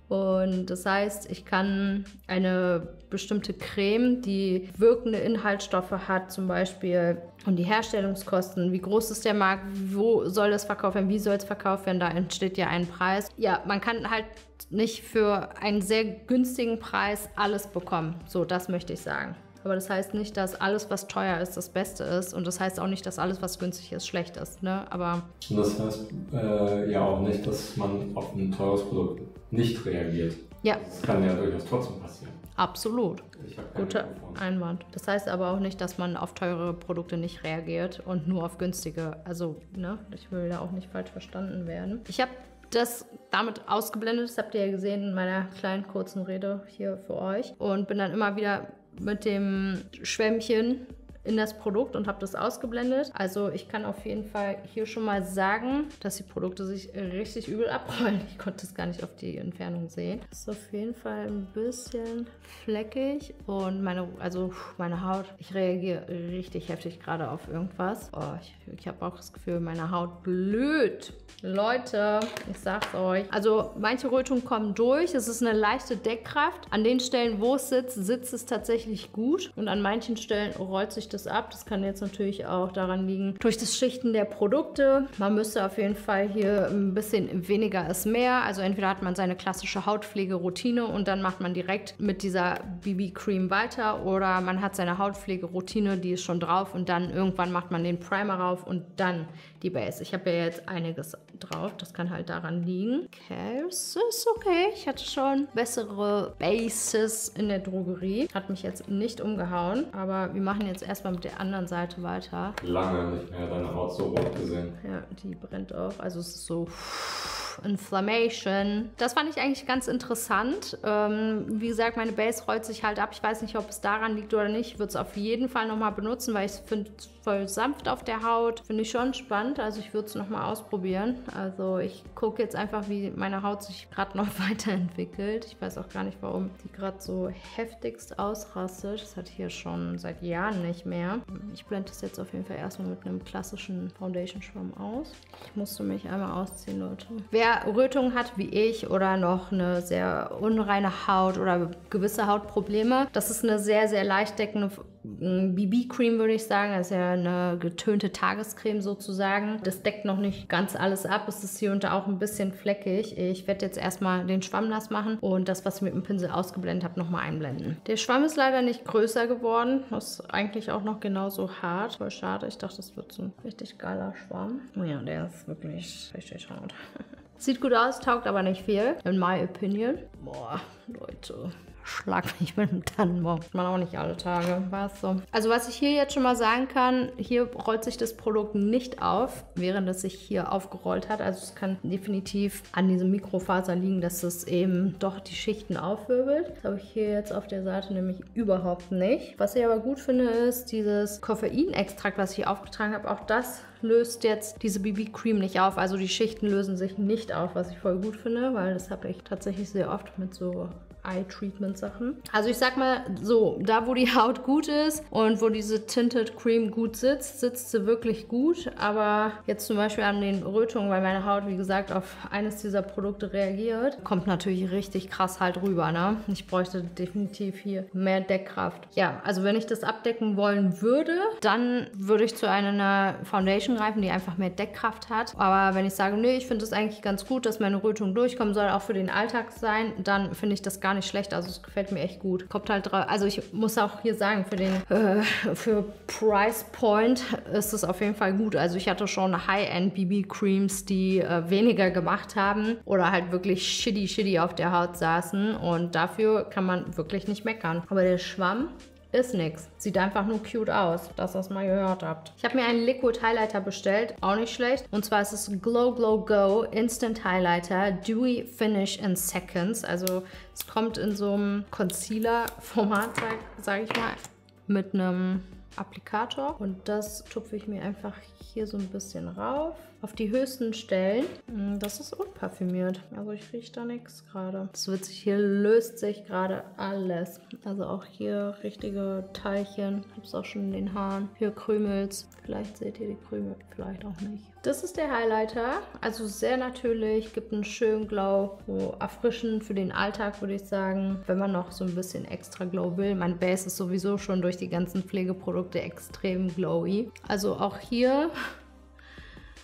Und das heißt, ich kann eine bestimmte Creme, die wirkende Inhaltsstoffe hat, zum Beispiel und die Herstellungskosten, wie groß ist der Markt, wo soll das verkauft werden, wie soll es verkauft werden, da entsteht ja ein Preis. Ja, man kann halt nicht für einen sehr günstigen Preis alles bekommen. So, das möchte ich sagen. Aber das heißt nicht, dass alles, was teuer ist, das Beste ist. Und das heißt auch nicht, dass alles, was günstig ist, schlecht ist. Ne? Aber und das heißt äh, ja auch nicht, dass man auf ein teures Produkt nicht reagiert. Ja. Das kann ja durchaus trotzdem passieren. Absolut. Guter Einwand. Das heißt aber auch nicht, dass man auf teure Produkte nicht reagiert und nur auf günstige. Also, ne, ich will da auch nicht falsch verstanden werden. Ich habe das damit ausgeblendet, das habt ihr ja gesehen in meiner kleinen kurzen Rede hier für euch und bin dann immer wieder mit dem Schwämmchen in das Produkt und habe das ausgeblendet. Also ich kann auf jeden Fall hier schon mal sagen, dass die Produkte sich richtig übel abrollen. Ich konnte es gar nicht auf die Entfernung sehen. Ist auf jeden Fall ein bisschen fleckig und meine, also meine Haut, ich reagiere richtig heftig gerade auf irgendwas. Oh, ich, ich habe auch das Gefühl, meine Haut blüht. Leute, ich sag's euch. Also manche Rötungen kommen durch. Es ist eine leichte Deckkraft. An den Stellen, wo es sitzt, sitzt es tatsächlich gut. Und an manchen Stellen rollt sich das ab. Das kann jetzt natürlich auch daran liegen, durch das Schichten der Produkte. Man müsste auf jeden Fall hier ein bisschen weniger ist mehr. Also entweder hat man seine klassische Hautpflegeroutine und dann macht man direkt mit dieser BB-Cream weiter oder man hat seine Hautpflegeroutine, die ist schon drauf und dann irgendwann macht man den Primer rauf und dann die Base. Ich habe ja jetzt einiges drauf. Das kann halt daran liegen. Okay, es ist okay. Ich hatte schon bessere Bases in der Drogerie. Hat mich jetzt nicht umgehauen. Aber wir machen jetzt erstmal mit der anderen Seite weiter. Lange nicht mehr deine Haut so rot gesehen. Ja, die brennt auch. Also es ist so Inflammation. Das fand ich eigentlich ganz interessant. Ähm, wie gesagt, meine Base rollt sich halt ab. Ich weiß nicht, ob es daran liegt oder nicht. Ich würde es auf jeden Fall nochmal benutzen, weil ich es finde voll sanft auf der Haut. Finde ich schon spannend. Also ich würde es nochmal ausprobieren. Also ich gucke jetzt einfach, wie meine Haut sich gerade noch weiterentwickelt. Ich weiß auch gar nicht, warum die gerade so heftigst ausrastet. Das hat hier schon seit Jahren nicht mehr. Ich blende es jetzt auf jeden Fall erstmal mit einem klassischen Foundation-Schwamm aus. Ich musste mich einmal ausziehen, Leute. Wer wer Rötungen hat wie ich oder noch eine sehr unreine Haut oder gewisse Hautprobleme, das ist eine sehr, sehr leicht deckende BB-Cream, würde ich sagen. Das ist ja eine getönte Tagescreme sozusagen. Das deckt noch nicht ganz alles ab. Es ist hier da auch ein bisschen fleckig. Ich werde jetzt erstmal den Schwamm nass machen und das, was ich mit dem Pinsel ausgeblendet habe, nochmal einblenden. Der Schwamm ist leider nicht größer geworden. Das ist eigentlich auch noch genauso hart. Voll schade. Ich dachte, das wird so ein richtig geiler Schwamm. Ja, der ist wirklich richtig hart. Sieht gut aus, taugt aber nicht viel, in my opinion. Boah, Leute schlag mich mit dem Tannenbaum. Man auch nicht alle Tage, weißt du. Also was ich hier jetzt schon mal sagen kann, hier rollt sich das Produkt nicht auf, während es sich hier aufgerollt hat. Also es kann definitiv an diesem Mikrofaser liegen, dass es eben doch die Schichten aufwirbelt. Das habe ich hier jetzt auf der Seite nämlich überhaupt nicht. Was ich aber gut finde, ist dieses Koffeinextrakt, was ich hier aufgetragen habe. Auch das löst jetzt diese BB-Cream nicht auf. Also die Schichten lösen sich nicht auf, was ich voll gut finde, weil das habe ich tatsächlich sehr oft mit so Eye-Treatment-Sachen. Also ich sag mal so, da wo die Haut gut ist und wo diese Tinted Cream gut sitzt, sitzt sie wirklich gut. Aber jetzt zum Beispiel an den Rötungen, weil meine Haut, wie gesagt, auf eines dieser Produkte reagiert, kommt natürlich richtig krass halt rüber. Ne? Ich bräuchte definitiv hier mehr Deckkraft. Ja, also wenn ich das abdecken wollen würde, dann würde ich zu einer Foundation greifen, die einfach mehr Deckkraft hat. Aber wenn ich sage, nee, ich finde es eigentlich ganz gut, dass meine Rötung durchkommen soll, auch für den Alltag sein, dann finde ich das gar nicht schlecht. Also es gefällt mir echt gut. Kommt halt drauf. Also ich muss auch hier sagen, für den äh, für Price Point ist es auf jeden Fall gut. Also ich hatte schon High-End BB Creams, die äh, weniger gemacht haben oder halt wirklich shitty shitty auf der Haut saßen und dafür kann man wirklich nicht meckern. Aber der Schwamm ist nix. Sieht einfach nur cute aus, dass ihr es mal gehört habt. Ich habe mir einen Liquid Highlighter bestellt, auch nicht schlecht. Und zwar ist es Glow Glow Go Instant Highlighter Dewy Finish in Seconds. Also es kommt in so einem Concealer-Format, sage sag ich mal, mit einem Applikator. Und das tupfe ich mir einfach hier so ein bisschen rauf auf die höchsten Stellen. Mm, das ist unparfümiert. Also ich rieche da nichts gerade. Es wird sich hier löst sich gerade alles. Also auch hier richtige Teilchen. Ich habe es auch schon in den Haaren. Hier Krümels. Vielleicht seht ihr die Krümel, vielleicht auch nicht. Das ist der Highlighter. Also sehr natürlich, gibt einen schönen Glow. So erfrischend für den Alltag, würde ich sagen. Wenn man noch so ein bisschen extra Glow will. Mein Base ist sowieso schon durch die ganzen Pflegeprodukte extrem glowy. Also auch hier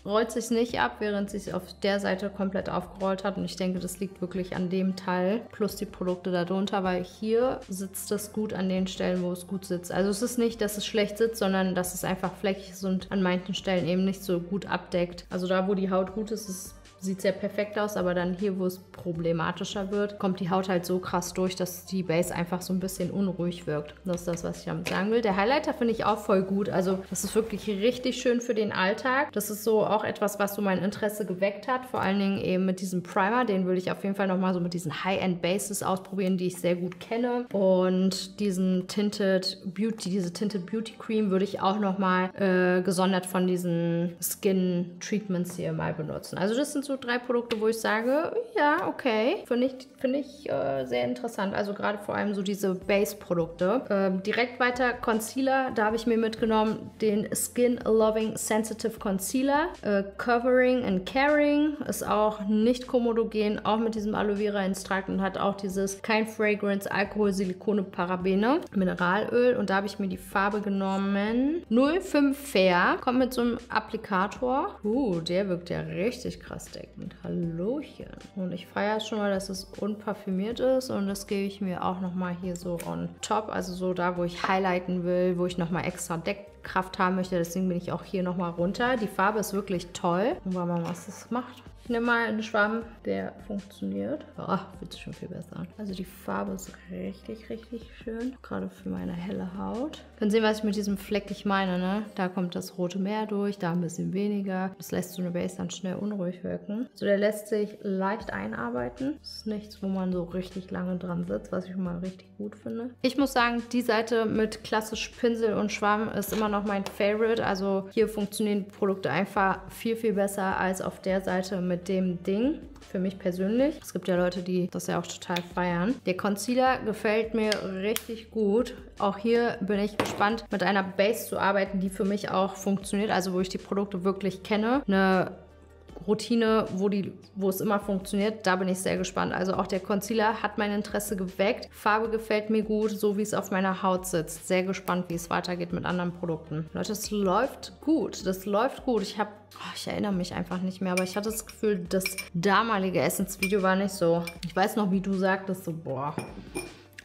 rollt sich nicht ab, während sich auf der Seite komplett aufgerollt hat. Und ich denke, das liegt wirklich an dem Teil plus die Produkte darunter, weil hier sitzt es gut an den Stellen, wo es gut sitzt. Also es ist nicht, dass es schlecht sitzt, sondern dass es einfach fleckig ist und an manchen Stellen eben nicht so gut abdeckt. Also da, wo die Haut gut ist, ist es sieht sehr perfekt aus, aber dann hier, wo es problematischer wird, kommt die Haut halt so krass durch, dass die Base einfach so ein bisschen unruhig wirkt. Das ist das, was ich damit sagen will. Der Highlighter finde ich auch voll gut. Also das ist wirklich richtig schön für den Alltag. Das ist so auch etwas, was so mein Interesse geweckt hat. Vor allen Dingen eben mit diesem Primer. Den will ich auf jeden Fall nochmal so mit diesen High-End Bases ausprobieren, die ich sehr gut kenne. Und diesen Tinted Beauty, diese Tinted Beauty Cream würde ich auch nochmal äh, gesondert von diesen Skin Treatments hier mal benutzen. Also das sind so drei Produkte, wo ich sage, ja, okay, finde ich, find ich äh, sehr interessant. Also gerade vor allem so diese Base-Produkte. Ähm, direkt weiter Concealer, da habe ich mir mitgenommen den Skin Loving Sensitive Concealer. Äh, Covering and Caring ist auch nicht komodogen, auch mit diesem Aloe Vera Extrakt und hat auch dieses kein Fragrance, Alkohol, Silikone, Parabene, Mineralöl und da habe ich mir die Farbe genommen 05 Fair, kommt mit so einem Applikator. Uh, der wirkt ja richtig krass deckend. Hallöchen. Und ich feiere schon mal, dass es unparfümiert ist und das gebe ich mir auch nochmal hier so on top, also so da, wo ich highlighten will, wo ich nochmal extra Deckkraft haben möchte. Deswegen bin ich auch hier nochmal runter. Die Farbe ist wirklich toll. Und mal, was das macht. Ich nehme mal einen Schwamm, der funktioniert. Oh, fühlt sich schon viel besser an. Also die Farbe ist richtig, richtig schön. Gerade für meine helle Haut. Können sehen, was ich mit diesem Fleck meine, ne? Da kommt das rote Meer durch, da ein bisschen weniger. Das lässt so eine Base dann schnell unruhig wirken. So, der lässt sich leicht einarbeiten. Das ist nichts, wo man so richtig lange dran sitzt, was ich mal richtig gut finde. Ich muss sagen, die Seite mit klassisch Pinsel und Schwamm ist immer noch mein Favorite. Also hier funktionieren die Produkte einfach viel, viel besser als auf der Seite mit dem Ding. Für mich persönlich. Es gibt ja Leute, die das ja auch total feiern. Der Concealer gefällt mir richtig gut. Auch hier bin ich gespannt, mit einer Base zu arbeiten, die für mich auch funktioniert. Also wo ich die Produkte wirklich kenne. Eine Routine, wo, die, wo es immer funktioniert. Da bin ich sehr gespannt. Also auch der Concealer hat mein Interesse geweckt. Farbe gefällt mir gut, so wie es auf meiner Haut sitzt. Sehr gespannt, wie es weitergeht mit anderen Produkten. Leute, das läuft gut. Das läuft gut. Ich habe, oh, ich erinnere mich einfach nicht mehr, aber ich hatte das Gefühl, das damalige Essence-Video war nicht so. Ich weiß noch, wie du sagtest, so, boah,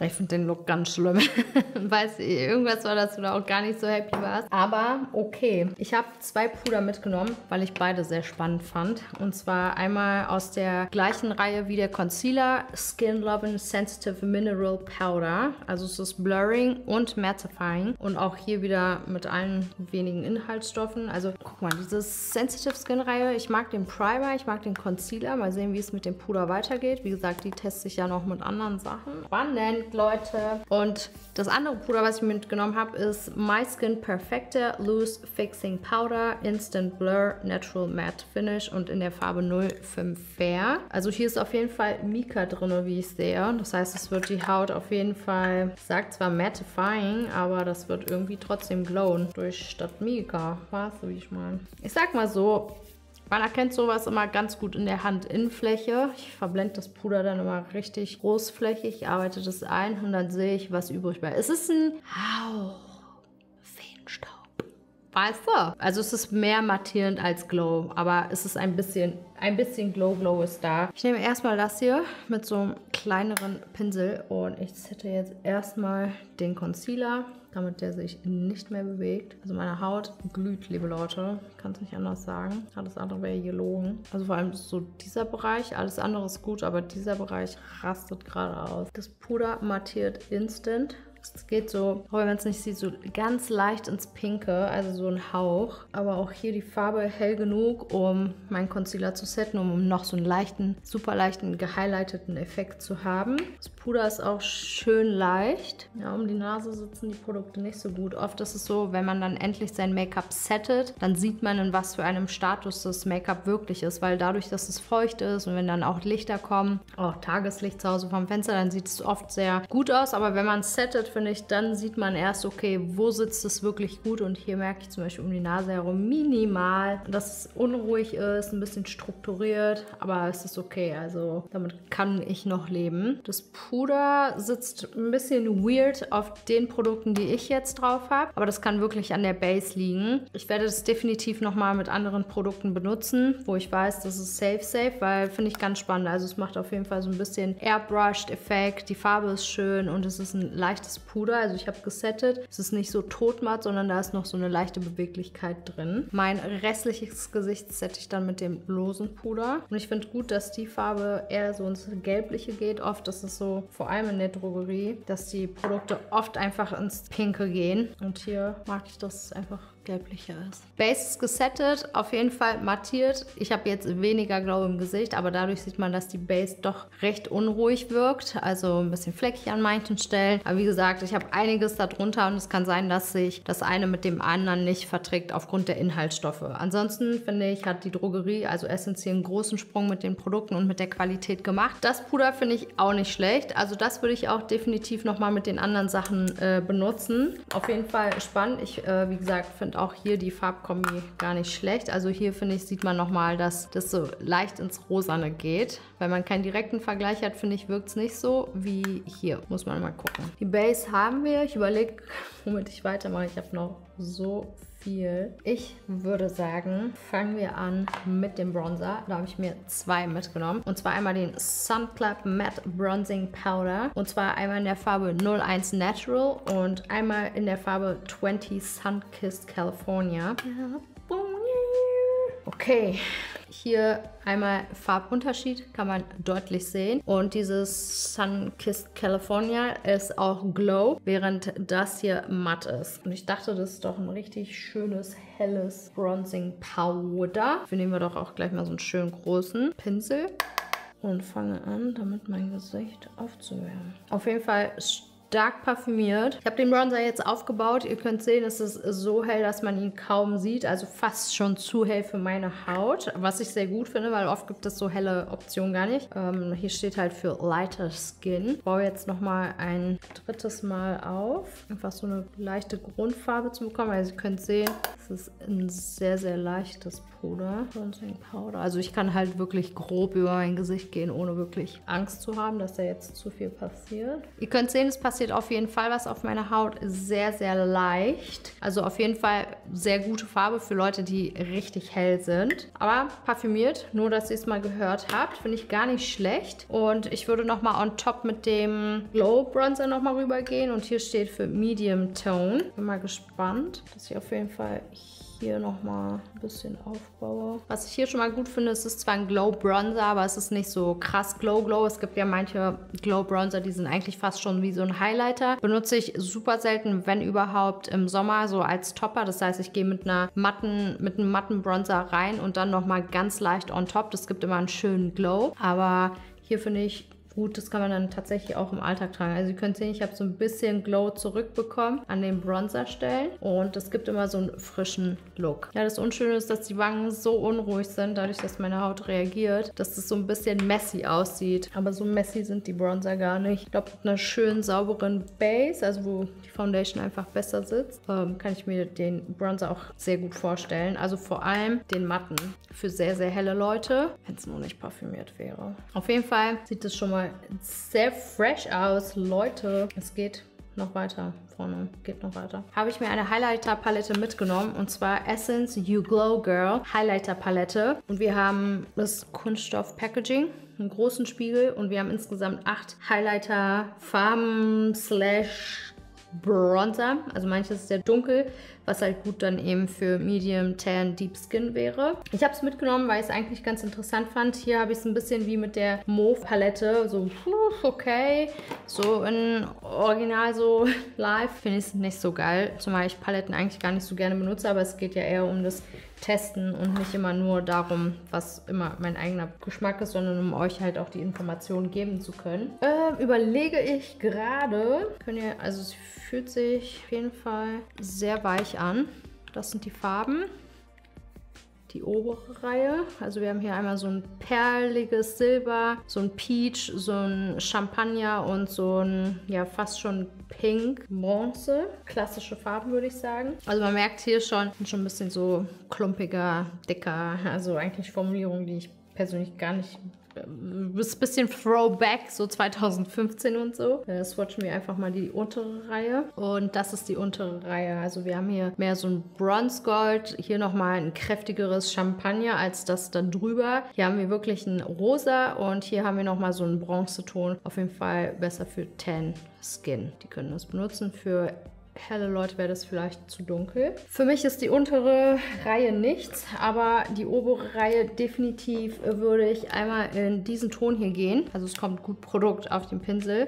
ich finde den Look ganz schlimm. Weiß irgendwas war, dass du da auch gar nicht so happy warst. Aber okay. Ich habe zwei Puder mitgenommen, weil ich beide sehr spannend fand. Und zwar einmal aus der gleichen Reihe wie der Concealer Skin Loving Sensitive Mineral Powder. Also es ist Blurring und Mattifying. Und auch hier wieder mit allen wenigen Inhaltsstoffen. Also guck mal, diese Sensitive Skin Reihe. Ich mag den Primer, ich mag den Concealer. Mal sehen, wie es mit dem Puder weitergeht. Wie gesagt, die teste ich ja noch mit anderen Sachen. Spannend. Leute. Und das andere Puder, was ich mitgenommen habe, ist My Skin Perfector Loose Fixing Powder Instant Blur Natural Matte Finish und in der Farbe 05 Fair. Also hier ist auf jeden Fall Mika drin, wie ich sehe. Das heißt, es wird die Haut auf jeden Fall, sagt zwar mattifying, aber das wird irgendwie trotzdem glowen durch statt Mika. Weißt du, wie ich meine? Ich sag mal so, man erkennt sowas immer ganz gut in der Handinnenfläche. Ich verblende das Puder dann immer richtig großflächig, arbeite das ein und dann sehe ich, was übrig bleibt. Es ist ein Hauch Feenstaub. Weißt du? Also es ist mehr mattierend als Glow, aber es ist ein bisschen, ein bisschen Glow Glow ist da. Ich nehme erstmal das hier mit so einem kleineren Pinsel und ich sette jetzt erstmal den Concealer damit der sich nicht mehr bewegt. Also meine Haut glüht, liebe Leute. Kann es nicht anders sagen. Alles andere wäre gelogen. Also vor allem so dieser Bereich. Alles andere ist gut, aber dieser Bereich rastet gerade aus. Das Puder mattiert instant. Es geht so, auch wenn es nicht sieht, so ganz leicht ins Pinke, also so ein Hauch. Aber auch hier die Farbe hell genug, um meinen Concealer zu setten, um noch so einen leichten, super leichten, gehighlighteten Effekt zu haben. Das Puder ist auch schön leicht. Ja, um die Nase sitzen die Produkte nicht so gut. Oft ist es so, wenn man dann endlich sein Make-up settet, dann sieht man, in was für einem Status das Make-up wirklich ist, weil dadurch, dass es feucht ist und wenn dann auch Lichter kommen, auch Tageslicht zu Hause vom Fenster, dann sieht es oft sehr gut aus. Aber wenn man es settet, finde ich, dann sieht man erst, okay, wo sitzt es wirklich gut. Und hier merke ich zum Beispiel um die Nase herum minimal, dass es unruhig ist, ein bisschen strukturiert, aber es ist okay. Also damit kann ich noch leben. Das Puder sitzt ein bisschen weird auf den Produkten, die ich jetzt drauf habe, aber das kann wirklich an der Base liegen. Ich werde das definitiv nochmal mit anderen Produkten benutzen, wo ich weiß, das ist safe, safe, weil finde ich ganz spannend. Also es macht auf jeden Fall so ein bisschen Airbrushed-Effekt, die Farbe ist schön und es ist ein leichtes Puder. Also ich habe gesettet. Es ist nicht so totmatt, sondern da ist noch so eine leichte Beweglichkeit drin. Mein restliches Gesicht sette ich dann mit dem losen Puder. Und ich finde gut, dass die Farbe eher so ins Gelbliche geht. Oft ist es so, vor allem in der Drogerie, dass die Produkte oft einfach ins Pinke gehen. Und hier mag ich das einfach gelblicher ist. Base ist gesettet, auf jeden Fall mattiert. Ich habe jetzt weniger Glow im Gesicht, aber dadurch sieht man, dass die Base doch recht unruhig wirkt. Also ein bisschen fleckig an manchen Stellen. Aber wie gesagt, ich habe einiges darunter und es kann sein, dass sich das eine mit dem anderen nicht verträgt aufgrund der Inhaltsstoffe. Ansonsten finde ich, hat die Drogerie, also essentiell einen großen Sprung mit den Produkten und mit der Qualität gemacht. Das Puder finde ich auch nicht schlecht. Also das würde ich auch definitiv nochmal mit den anderen Sachen äh, benutzen. Auf jeden Fall spannend. Ich, äh, wie gesagt, finde auch hier die Farbkombi gar nicht schlecht. Also hier finde ich, sieht man nochmal, dass das so leicht ins Rosane geht. Weil man keinen direkten Vergleich hat, finde ich, wirkt es nicht so wie hier. Muss man mal gucken. Die Base haben wir. Ich überlege, womit ich weitermache. Ich habe noch so viel. Ich würde sagen, fangen wir an mit dem Bronzer. Da habe ich mir zwei mitgenommen. Und zwar einmal den Sun Club Matte Bronzing Powder. Und zwar einmal in der Farbe 01 Natural und einmal in der Farbe 20 Sun Kissed California. Okay, hier einmal Farbunterschied, kann man deutlich sehen. Und dieses Sun Kissed California ist auch Glow, während das hier matt ist. Und ich dachte, das ist doch ein richtig schönes, helles Bronzing Powder. Wir nehmen wir doch auch gleich mal so einen schönen großen Pinsel und fange an, damit mein Gesicht aufzuwärmen. Auf jeden Fall stark parfümiert. Ich habe den Bronzer jetzt aufgebaut. Ihr könnt sehen, es ist so hell, dass man ihn kaum sieht. Also fast schon zu hell für meine Haut. Was ich sehr gut finde, weil oft gibt es so helle Optionen gar nicht. Ähm, hier steht halt für Lighter Skin. Ich baue jetzt nochmal ein drittes Mal auf. Einfach so eine leichte Grundfarbe zu bekommen. Also ihr könnt sehen, es ist ein sehr, sehr leichtes Puder. Bronzing Powder. Also ich kann halt wirklich grob über mein Gesicht gehen, ohne wirklich Angst zu haben, dass da jetzt zu viel passiert. Ihr könnt sehen, es passiert auf jeden Fall was auf meiner Haut. Sehr, sehr leicht. Also auf jeden Fall sehr gute Farbe für Leute, die richtig hell sind. Aber parfümiert, nur dass ihr es mal gehört habt, finde ich gar nicht schlecht. Und ich würde nochmal on top mit dem Glow Bronzer nochmal rübergehen. Und hier steht für Medium Tone. Bin mal gespannt, dass ich auf jeden Fall hier nochmal ein bisschen aufbaue. Was ich hier schon mal gut finde, es ist zwar ein Glow Bronzer, aber es ist nicht so krass Glow Glow. Es gibt ja manche Glow Bronzer, die sind eigentlich fast schon wie so ein Highlighter. Benutze ich super selten, wenn überhaupt im Sommer so als Topper. Das heißt, ich gehe mit einer matten, mit einem matten Bronzer rein und dann nochmal ganz leicht on top. Das gibt immer einen schönen Glow. Aber hier finde ich gut, das kann man dann tatsächlich auch im Alltag tragen. Also ihr könnt sehen, ich habe so ein bisschen Glow zurückbekommen an den Bronzerstellen und das gibt immer so einen frischen Look. Ja, das Unschöne ist, dass die Wangen so unruhig sind, dadurch, dass meine Haut reagiert, dass es so ein bisschen messy aussieht. Aber so messy sind die Bronzer gar nicht. Ich glaube, mit einer schönen, sauberen Base, also wo die Foundation einfach besser sitzt, ähm, kann ich mir den Bronzer auch sehr gut vorstellen. Also vor allem den matten für sehr, sehr helle Leute, wenn es nur nicht parfümiert wäre. Auf jeden Fall sieht es schon mal sehr fresh aus. Leute, es geht noch weiter vorne, geht noch weiter. Habe ich mir eine Highlighter-Palette mitgenommen und zwar Essence You Glow Girl Highlighter-Palette. Und wir haben das Kunststoff-Packaging, einen großen Spiegel und wir haben insgesamt acht Highlighter-Farben slash Bronzer. Also manches ist sehr dunkel, was halt gut dann eben für Medium Tan Deep Skin wäre. Ich habe es mitgenommen, weil ich es eigentlich ganz interessant fand. Hier habe ich es ein bisschen wie mit der Mauve Palette, so okay, so in Original so live finde ich es nicht so geil, zumal ich Paletten eigentlich gar nicht so gerne benutze, aber es geht ja eher um das testen und nicht immer nur darum, was immer mein eigener Geschmack ist, sondern um euch halt auch die Informationen geben zu können. Äh, überlege ich gerade, könnt ihr, also es fühlt sich auf jeden Fall sehr weich an. Das sind die Farben die obere Reihe. Also wir haben hier einmal so ein perliges Silber, so ein Peach, so ein Champagner und so ein, ja, fast schon Pink Bronze. Klassische Farben, würde ich sagen. Also man merkt hier schon, schon ein bisschen so klumpiger, dicker, also eigentlich Formulierungen, die ich persönlich gar nicht ist bisschen Throwback, so 2015 und so. Äh, swatchen wir einfach mal die untere Reihe. Und das ist die untere Reihe. Also wir haben hier mehr so ein Bronze Gold, hier nochmal ein kräftigeres Champagner als das da drüber. Hier haben wir wirklich ein Rosa und hier haben wir nochmal so einen Bronzeton. Auf jeden Fall besser für Tan Skin. Die können das benutzen. Für helle Leute wäre das vielleicht zu dunkel. Für mich ist die untere Reihe nichts, aber die obere Reihe definitiv würde ich einmal in diesen Ton hier gehen. Also es kommt gut Produkt auf den Pinsel.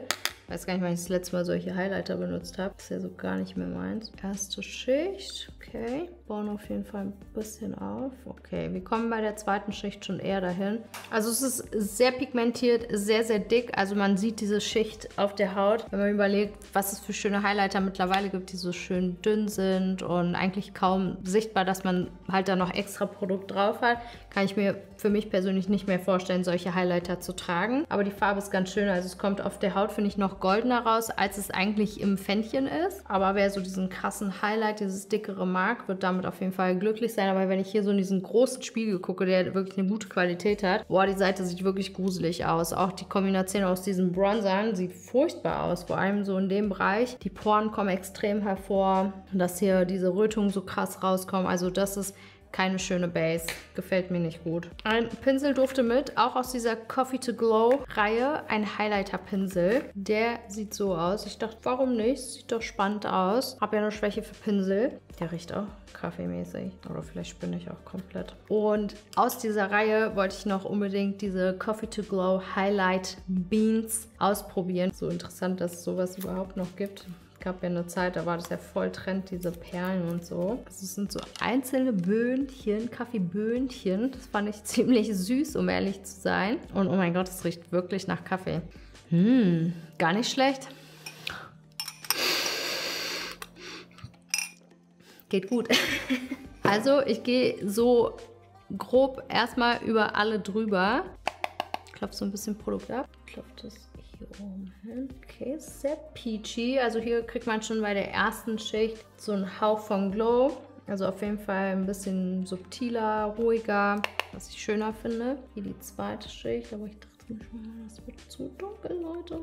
Weiß gar nicht, wann ich das letzte Mal solche Highlighter benutzt habe. Ist ja so gar nicht mehr meins. Erste Schicht. Okay. Bauen auf jeden Fall ein bisschen auf. Okay, wir kommen bei der zweiten Schicht schon eher dahin. Also es ist sehr pigmentiert, sehr, sehr dick. Also man sieht diese Schicht auf der Haut. Wenn man überlegt, was es für schöne Highlighter mittlerweile gibt, die so schön dünn sind und eigentlich kaum sichtbar, dass man halt da noch extra Produkt drauf hat, kann ich mir für mich persönlich nicht mehr vorstellen, solche Highlighter zu tragen. Aber die Farbe ist ganz schön. Also es kommt auf der Haut, finde ich, noch goldener raus, als es eigentlich im Fännchen ist. Aber wer so diesen krassen Highlight, dieses dickere mag, wird damit auf jeden Fall glücklich sein. Aber wenn ich hier so in diesen großen Spiegel gucke, der wirklich eine gute Qualität hat, boah, die Seite sieht wirklich gruselig aus. Auch die Kombination aus diesen Bronzern sieht furchtbar aus. Vor allem so in dem Bereich. Die Poren kommen extrem hervor. Dass hier diese Rötungen so krass rauskommen. Also das ist keine schöne Base. Gefällt mir nicht gut. Ein Pinsel durfte mit, auch aus dieser Coffee to Glow Reihe, ein Highlighter-Pinsel. Der sieht so aus. Ich dachte, warum nicht? Sieht doch spannend aus. Hab ja eine Schwäche für Pinsel. Der riecht auch kaffeemäßig. Oder vielleicht spinne ich auch komplett. Und aus dieser Reihe wollte ich noch unbedingt diese Coffee to Glow Highlight Beans ausprobieren. So interessant, dass es sowas überhaupt noch gibt gab ja eine Zeit, da war das ja voll Trend, diese Perlen und so. Das sind so einzelne Böhnchen, Kaffeeböhnchen. Das fand ich ziemlich süß, um ehrlich zu sein. Und oh mein Gott, es riecht wirklich nach Kaffee. Hm, gar nicht schlecht. Geht gut. also, ich gehe so grob erstmal über alle drüber. Klopfe so ein bisschen Produkt ab. Klopfe das hier oben hin. Okay, sehr peachy. Also hier kriegt man schon bei der ersten Schicht so einen Hauch von Glow. Also auf jeden Fall ein bisschen subtiler, ruhiger, was ich schöner finde. Hier die zweite Schicht, aber ich dachte mir schon, das wird zu dunkel, Leute.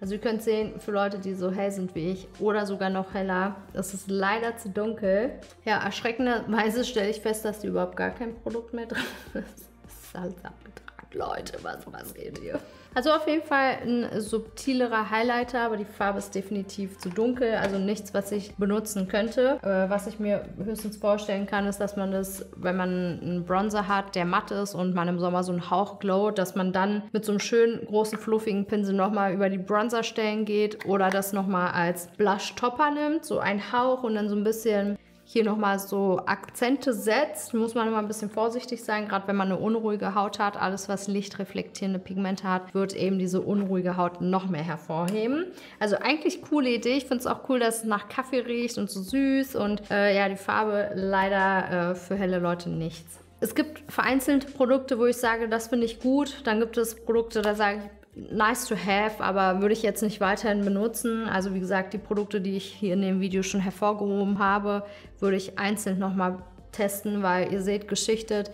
Also ihr könnt sehen, für Leute, die so hell sind wie ich oder sogar noch heller, das ist leider zu dunkel. Ja, erschreckenderweise stelle ich fest, dass hier überhaupt gar kein Produkt mehr drin ist. Das ist abgetragen. Leute, was, was geht hier? Also auf jeden Fall ein subtilerer Highlighter, aber die Farbe ist definitiv zu dunkel, also nichts, was ich benutzen könnte. Äh, was ich mir höchstens vorstellen kann, ist, dass man das, wenn man einen Bronzer hat, der matt ist und man im Sommer so einen Hauch glowt, dass man dann mit so einem schönen, großen, fluffigen Pinsel nochmal über die Bronzerstellen geht oder das nochmal als Blush-Topper nimmt, so ein Hauch und dann so ein bisschen hier nochmal so Akzente setzt, muss man immer ein bisschen vorsichtig sein, gerade wenn man eine unruhige Haut hat. Alles, was lichtreflektierende Pigmente hat, wird eben diese unruhige Haut noch mehr hervorheben. Also eigentlich coole Idee. Ich finde es auch cool, dass es nach Kaffee riecht und so süß und äh, ja, die Farbe leider äh, für helle Leute nichts. Es gibt vereinzelte Produkte, wo ich sage, das finde ich gut. Dann gibt es Produkte, da sage ich, nice to have, aber würde ich jetzt nicht weiterhin benutzen. Also wie gesagt, die Produkte, die ich hier in dem Video schon hervorgehoben habe, würde ich einzeln nochmal testen, weil ihr seht, geschichtet,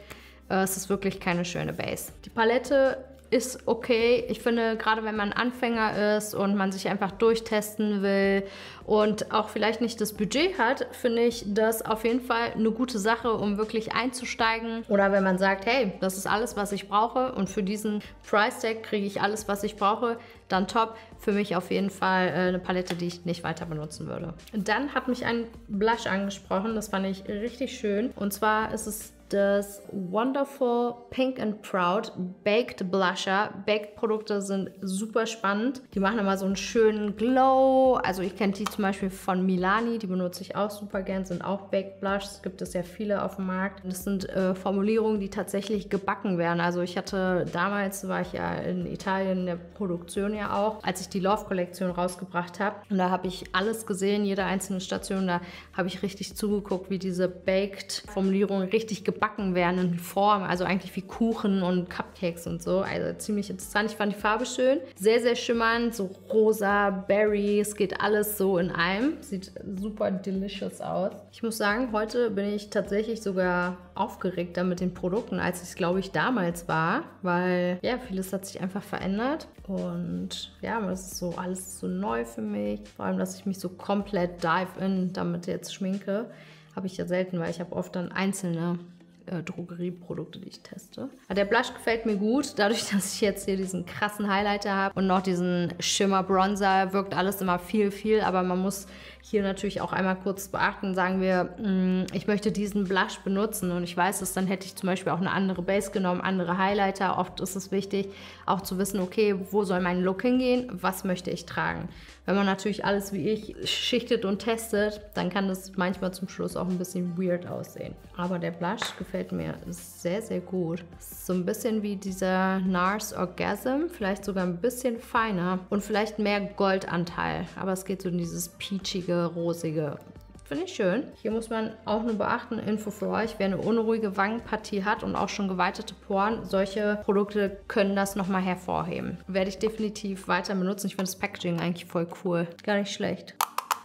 äh, es ist wirklich keine schöne Base. Die Palette ist okay. Ich finde, gerade wenn man Anfänger ist und man sich einfach durchtesten will und auch vielleicht nicht das Budget hat, finde ich das auf jeden Fall eine gute Sache, um wirklich einzusteigen. Oder wenn man sagt, hey, das ist alles, was ich brauche und für diesen Price Tag kriege ich alles, was ich brauche, dann top. Für mich auf jeden Fall äh, eine Palette, die ich nicht weiter benutzen würde. Dann hat mich ein Blush angesprochen, das fand ich richtig schön. Und zwar ist es das Wonderful Pink and Proud Baked Blusher. Baked Produkte sind super spannend. Die machen immer so einen schönen Glow. Also ich kenne die zum Beispiel von Milani, die benutze ich auch super gern, sind auch Baked Blushs. Gibt es ja viele auf dem Markt. Das sind äh, Formulierungen, die tatsächlich gebacken werden. Also ich hatte damals, war ich ja in Italien in der Produktion ja auch, als ich die Love Kollektion rausgebracht habe. Und da habe ich alles gesehen, jede einzelne Station. Da habe ich richtig zugeguckt, wie diese Baked Formulierungen richtig gebacken gebacken werden in Form, also eigentlich wie Kuchen und Cupcakes und so. Also ziemlich interessant. Ich fand die Farbe schön. Sehr, sehr schimmernd, so rosa, Berry, es geht alles so in einem. Sieht super delicious aus. Ich muss sagen, heute bin ich tatsächlich sogar aufgeregter mit den Produkten, als ich glaube ich damals war, weil ja, vieles hat sich einfach verändert und ja, es ist so alles so neu für mich. Vor allem, dass ich mich so komplett dive in damit jetzt schminke, habe ich ja selten, weil ich habe oft dann einzelne äh, Drogerieprodukte, die ich teste. Aber der Blush gefällt mir gut. Dadurch, dass ich jetzt hier diesen krassen Highlighter habe und noch diesen Shimmer Bronzer, wirkt alles immer viel, viel. Aber man muss hier natürlich auch einmal kurz beachten, sagen wir, mm, ich möchte diesen Blush benutzen und ich weiß es, dann hätte ich zum Beispiel auch eine andere Base genommen, andere Highlighter. Oft ist es wichtig, auch zu wissen, okay, wo soll mein Look hingehen, was möchte ich tragen. Wenn man natürlich alles wie ich schichtet und testet, dann kann das manchmal zum Schluss auch ein bisschen weird aussehen. Aber der Blush gefällt mir sehr, sehr gut. So ein bisschen wie dieser NARS Orgasm, vielleicht sogar ein bisschen feiner und vielleicht mehr Goldanteil. Aber es geht so in dieses peachige, rosige. Finde ich schön. Hier muss man auch nur beachten, Info für euch, wer eine unruhige Wangenpartie hat und auch schon geweitete Poren, solche Produkte können das nochmal hervorheben. Werde ich definitiv weiter benutzen. Ich finde das Packaging eigentlich voll cool. Gar nicht schlecht.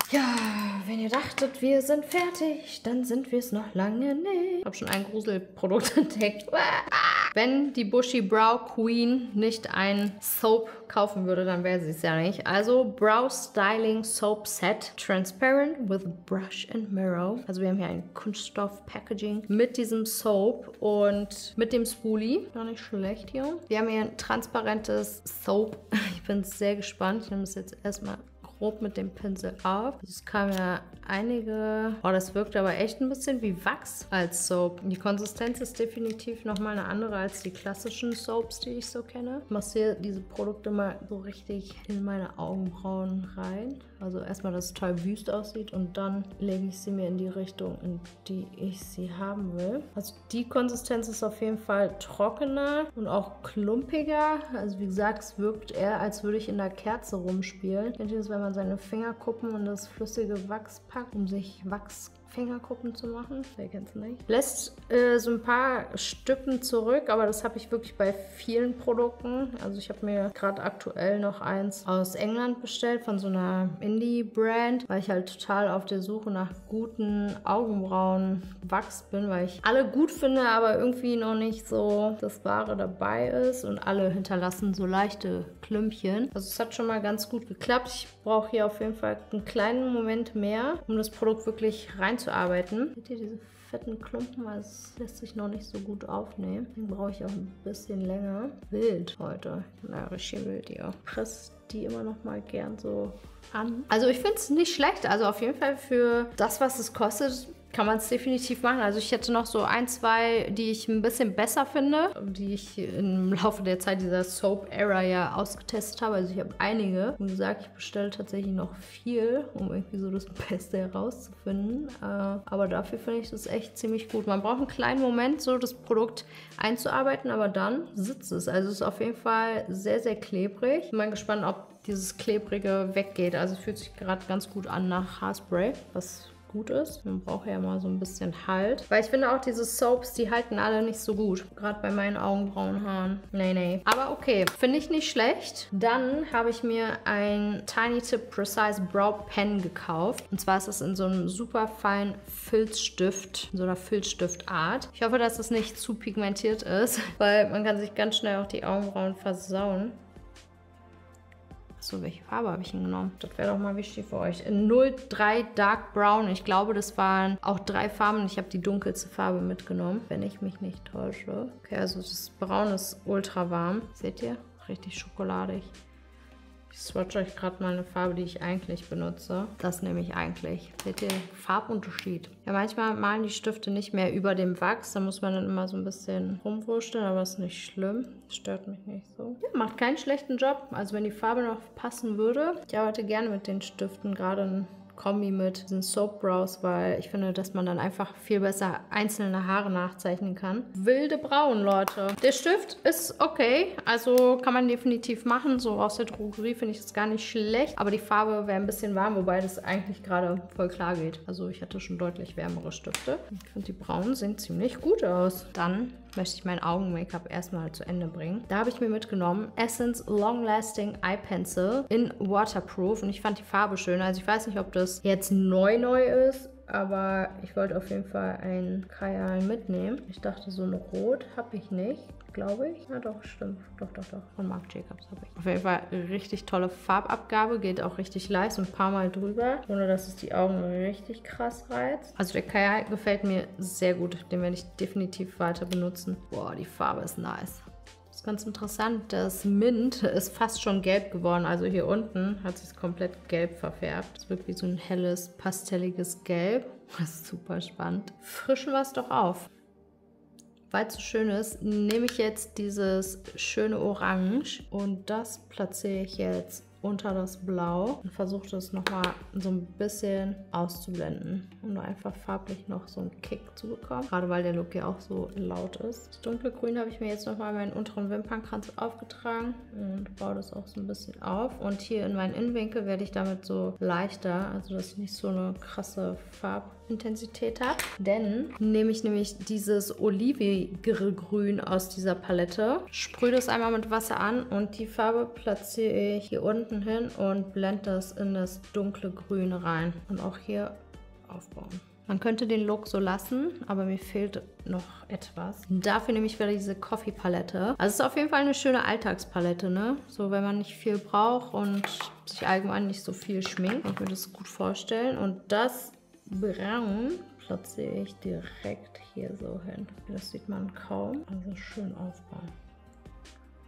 Ja, wenn ihr dachtet, wir sind fertig, dann sind wir es noch lange nicht. Ich habe schon ein Gruselprodukt entdeckt. Wenn die Bushy Brow Queen nicht ein Soap kaufen würde, dann wäre sie es ja nicht. Also Brow Styling Soap Set Transparent with Brush and Mirror. Also wir haben hier ein Kunststoff-Packaging mit diesem Soap und mit dem Spoolie. Gar nicht schlecht hier. Wir haben hier ein transparentes Soap. Ich bin sehr gespannt. Ich nehme es jetzt erstmal grob mit dem Pinsel auf. Es kam ja einige... Oh, das wirkt aber echt ein bisschen wie Wachs als Soap. Die Konsistenz ist definitiv nochmal eine andere als die klassischen Soaps, die ich so kenne. Ich massiere diese Produkte mal so richtig in meine Augenbrauen rein. Also erstmal, dass es total wüst aussieht und dann lege ich sie mir in die Richtung, in die ich sie haben will. Also die Konsistenz ist auf jeden Fall trockener und auch klumpiger. Also wie gesagt, es wirkt eher, als würde ich in der Kerze rumspielen. Kennt ihr das, wenn man seine Fingerkuppen und das flüssige Wachs packt, um sich Wachs Fingerkuppen zu machen. Wer kennt es nicht? Lässt äh, so ein paar Stücken zurück, aber das habe ich wirklich bei vielen Produkten. Also ich habe mir gerade aktuell noch eins aus England bestellt von so einer Indie-Brand, weil ich halt total auf der Suche nach guten Augenbrauen-Wachs bin, weil ich alle gut finde, aber irgendwie noch nicht so das Wahre dabei ist und alle hinterlassen so leichte Klümpchen. Also es hat schon mal ganz gut geklappt. Ich brauche hier auf jeden Fall einen kleinen Moment mehr, um das Produkt wirklich reinzuarbeiten. Seht ihr diese fetten Klumpen, es lässt sich noch nicht so gut aufnehmen. Den brauche ich auch ein bisschen länger. Wild heute. Na, richtig wild, ja. Presst die immer noch mal gern so an. Also ich finde es nicht schlecht. Also auf jeden Fall für das, was es kostet, kann man es definitiv machen. Also ich hätte noch so ein, zwei, die ich ein bisschen besser finde, die ich im Laufe der Zeit dieser Soap-Era ja ausgetestet habe. Also ich habe einige und gesagt, ich bestelle tatsächlich noch viel, um irgendwie so das Beste herauszufinden. Äh, aber dafür finde ich das echt ziemlich gut. Man braucht einen kleinen Moment, so das Produkt einzuarbeiten, aber dann sitzt es. Also es ist auf jeden Fall sehr, sehr klebrig. Ich bin mal gespannt, ob dieses Klebrige weggeht. Also es fühlt sich gerade ganz gut an nach Haarspray, was gut ist. Man braucht ja mal so ein bisschen Halt. Weil ich finde auch diese Soaps, die halten alle nicht so gut. Gerade bei meinen Augenbrauenhaaren. Nee, nee. Aber okay, finde ich nicht schlecht. Dann habe ich mir ein Tiny Tip Precise Brow Pen gekauft. Und zwar ist es in so einem super feinen Filzstift, so einer Filzstiftart. Ich hoffe, dass es nicht zu pigmentiert ist, weil man kann sich ganz schnell auch die Augenbrauen versauen. So, welche Farbe habe ich denn genommen? Das wäre doch mal wichtig für euch. In 03 Dark Brown. Ich glaube, das waren auch drei Farben. Ich habe die dunkelste Farbe mitgenommen, wenn ich mich nicht täusche. Okay, also das Braun ist ultra warm. Seht ihr? Richtig schokoladig. Ich swatche euch gerade mal eine Farbe, die ich eigentlich benutze. Das nehme ich eigentlich. Seht ihr? Farbunterschied. Ja, manchmal malen die Stifte nicht mehr über dem Wachs. Da muss man dann immer so ein bisschen rumwurschteln, aber ist nicht schlimm. Stört mich nicht so. Ja, macht keinen schlechten Job. Also wenn die Farbe noch passen würde. Ich arbeite gerne mit den Stiften, gerade in Kombi mit diesen Soap Brows, weil ich finde, dass man dann einfach viel besser einzelne Haare nachzeichnen kann. Wilde Brauen, Leute. Der Stift ist okay, also kann man definitiv machen. So aus der Drogerie finde ich es gar nicht schlecht, aber die Farbe wäre ein bisschen warm, wobei das eigentlich gerade voll klar geht. Also ich hatte schon deutlich wärmere Stifte. Ich finde, die Brauen sehen ziemlich gut aus. Dann möchte ich mein Augen-Make-up erstmal zu Ende bringen. Da habe ich mir mitgenommen Essence Long Lasting Eye Pencil in Waterproof und ich fand die Farbe schön. Also ich weiß nicht, ob das jetzt neu neu ist, aber ich wollte auf jeden Fall ein Kajal mitnehmen. Ich dachte, so ein Rot habe ich nicht glaube ich. Ja, doch, stimmt. Doch, doch, doch. Von Marc Jacobs habe ich. Auf jeden Fall richtig tolle Farbabgabe. Geht auch richtig leicht, ein paar Mal drüber. Ohne, dass es die Augen richtig krass reizt. Also der Kajal gefällt mir sehr gut. Den werde ich definitiv weiter benutzen. Boah, die Farbe ist nice. Ganz interessant. Das Mint ist fast schon gelb geworden. Also hier unten hat sich komplett gelb verfärbt. Es wirkt wie so ein helles, pastelliges Gelb. Das ist super spannend. Frischen wir es doch auf weil es so schön ist, nehme ich jetzt dieses schöne Orange und das platziere ich jetzt unter das Blau und versuche das nochmal so ein bisschen auszublenden, um da einfach farblich noch so einen Kick zu bekommen. Gerade weil der Look ja auch so laut ist. Das dunkle Grün habe ich mir jetzt nochmal meinen unteren Wimpernkranz aufgetragen und baue das auch so ein bisschen auf. Und hier in meinen Innenwinkel werde ich damit so leichter, also dass ich nicht so eine krasse Farbe Intensität hat. Denn nehme ich nämlich dieses olivigere Grün aus dieser Palette, sprühe das einmal mit Wasser an und die Farbe platziere ich hier unten hin und blende das in das dunkle Grün rein. Und auch hier aufbauen. Man könnte den Look so lassen, aber mir fehlt noch etwas. Dafür nehme ich wieder diese Coffee-Palette. Also es ist auf jeden Fall eine schöne Alltagspalette, ne? So, wenn man nicht viel braucht und sich allgemein nicht so viel schminkt, kann ich mir das gut vorstellen. Und das Braun platziere ich direkt hier so hin. Das sieht man kaum, also schön aufbauen.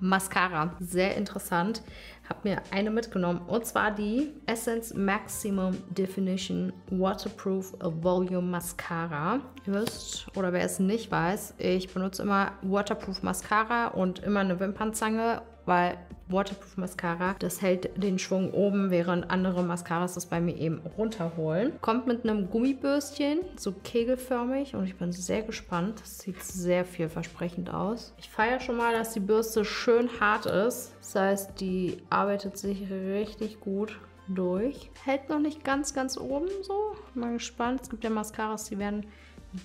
Mascara, sehr interessant. Habe mir eine mitgenommen und zwar die Essence Maximum Definition Waterproof Volume Mascara. Ihr wisst, oder wer es nicht weiß, ich benutze immer Waterproof Mascara und immer eine Wimpernzange weil Waterproof Mascara, das hält den Schwung oben, während andere Mascaras das bei mir eben runterholen. Kommt mit einem Gummibürstchen, so kegelförmig und ich bin sehr gespannt. Das sieht sehr vielversprechend aus. Ich feiere schon mal, dass die Bürste schön hart ist. Das heißt, die arbeitet sich richtig gut durch. Hält noch nicht ganz, ganz oben so. Mal gespannt. Es gibt ja Mascaras, die werden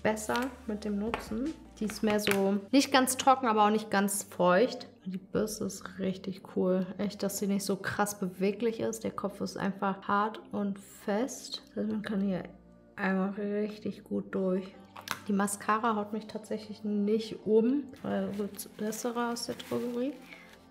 besser mit dem Nutzen. Die ist mehr so, nicht ganz trocken, aber auch nicht ganz feucht. Die Bürste ist richtig cool. Echt, dass sie nicht so krass beweglich ist. Der Kopf ist einfach hart und fest. Also man kann hier einmal richtig gut durch. Die Mascara haut mich tatsächlich nicht um. Das bessere aus der Drogerie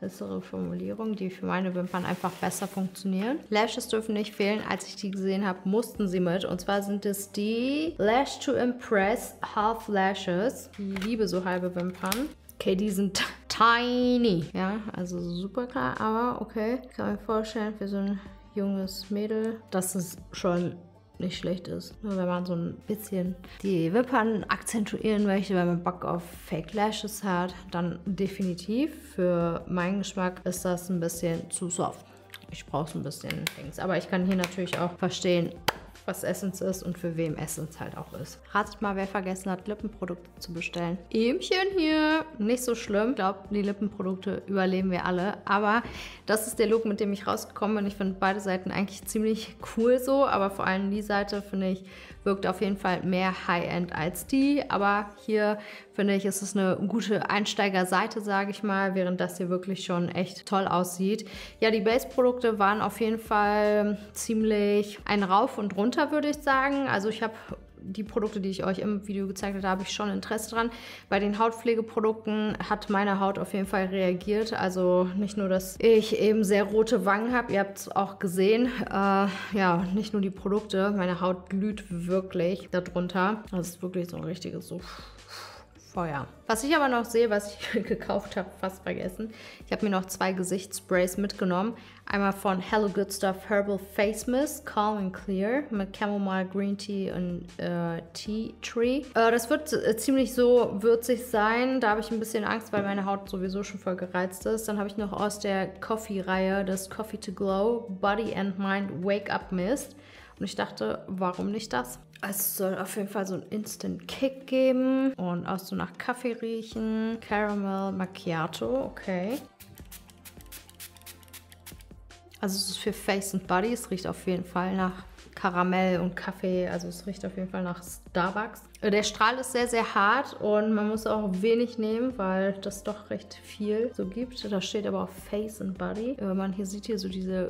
bessere Formulierung, die für meine Wimpern einfach besser funktionieren. Lashes dürfen nicht fehlen. Als ich die gesehen habe, mussten sie mit. Und zwar sind es die Lash to Impress Half Lashes. Ich liebe so halbe Wimpern. Okay, die sind tiny. Ja, also super klar, aber okay. Ich kann mir vorstellen, für so ein junges Mädel, dass es schon nicht schlecht ist. Wenn man so ein bisschen die Wimpern akzentuieren möchte, wenn man Bock auf Fake Lashes hat, dann definitiv. Für meinen Geschmack ist das ein bisschen zu soft. Ich brauche so ein bisschen Dings. Aber ich kann hier natürlich auch verstehen, was Essence ist und für wem Essence halt auch ist. Ratet mal, wer vergessen hat, Lippenprodukte zu bestellen. Ähmchen hier. Nicht so schlimm. Ich glaube, die Lippenprodukte überleben wir alle. Aber das ist der Look, mit dem ich rausgekommen bin. Ich finde beide Seiten eigentlich ziemlich cool so. Aber vor allem die Seite, finde ich, wirkt auf jeden Fall mehr High-End als die. Aber hier finde ich, ist es eine gute Einsteigerseite, sage ich mal, während das hier wirklich schon echt toll aussieht. Ja, die Base-Produkte waren auf jeden Fall ziemlich ein Rauf und runter, würde ich sagen. Also ich habe die Produkte, die ich euch im Video gezeigt habe, habe ich schon Interesse dran. Bei den Hautpflegeprodukten hat meine Haut auf jeden Fall reagiert. Also nicht nur, dass ich eben sehr rote Wangen habe, ihr habt es auch gesehen. Äh, ja, nicht nur die Produkte, meine Haut glüht wirklich darunter. Das ist wirklich so ein richtiges so Feuer. Was ich aber noch sehe, was ich gekauft habe, fast vergessen. Ich habe mir noch zwei Gesichtssprays mitgenommen. Einmal von Hello Good Stuff Herbal Face Mist, Calm and Clear mit Chamomile Green Tea und äh, Tea Tree. Äh, das wird äh, ziemlich so würzig sein. Da habe ich ein bisschen Angst, weil meine Haut sowieso schon voll gereizt ist. Dann habe ich noch aus der Coffee-Reihe das Coffee to Glow Body and Mind Wake Up Mist. Und ich dachte, warum nicht das? Es soll auf jeden Fall so einen Instant Kick geben und auch so nach Kaffee riechen. Caramel Macchiato, okay. Also es ist für Face and Body. Es riecht auf jeden Fall nach Karamell und Kaffee. Also es riecht auf jeden Fall nach Starbucks. Der Strahl ist sehr, sehr hart und man muss auch wenig nehmen, weil das doch recht viel so gibt. Da steht aber auch Face and Body. Man hier sieht hier so diese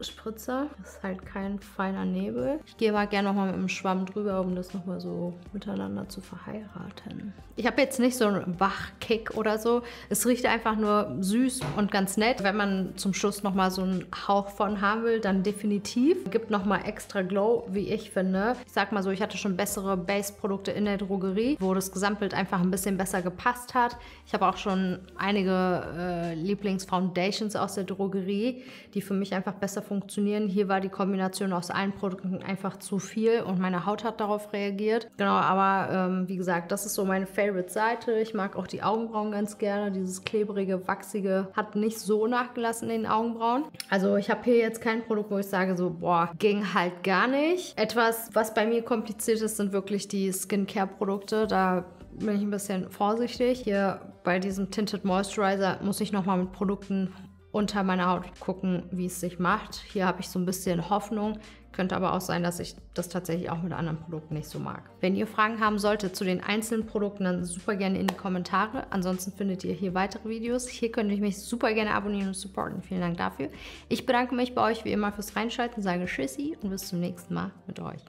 Spritzer. Das ist halt kein feiner Nebel. Ich gehe mal gerne nochmal mit dem Schwamm drüber, um das nochmal so miteinander zu verheiraten. Ich habe jetzt nicht so einen Wachkick oder so. Es riecht einfach nur süß und ganz nett. Wenn man zum Schluss nochmal so einen Hauch von haben will, dann definitiv. Gibt nochmal extra Glow, wie ich finde. Ich sag mal so, ich hatte schon bessere Base-Produkte in der Drogerie, wo das Gesamtbild einfach ein bisschen besser gepasst hat. Ich habe auch schon einige äh, Lieblings-Foundations aus der Drogerie, die für mich einfach besser funktionieren. Hier war die Kombination aus allen Produkten einfach zu viel und meine Haut hat darauf reagiert. Genau, aber ähm, wie gesagt, das ist so meine Favorite-Seite. Ich mag auch die Augenbrauen ganz gerne. Dieses klebrige, wachsige hat nicht so nachgelassen in den Augenbrauen. Also ich habe hier jetzt kein Produkt, wo ich sage so, boah, ging halt gar nicht. Etwas, was bei mir kompliziert ist, sind wirklich die Skincare-Produkte. Da bin ich ein bisschen vorsichtig. Hier bei diesem Tinted Moisturizer muss ich nochmal mit Produkten unter meiner Haut gucken, wie es sich macht. Hier habe ich so ein bisschen Hoffnung. Könnte aber auch sein, dass ich das tatsächlich auch mit anderen Produkten nicht so mag. Wenn ihr Fragen haben solltet zu den einzelnen Produkten, dann super gerne in die Kommentare. Ansonsten findet ihr hier weitere Videos. Hier könnt ihr mich super gerne abonnieren und supporten. Vielen Dank dafür. Ich bedanke mich bei euch wie immer fürs Reinschalten, sage Tschüssi und bis zum nächsten Mal mit euch.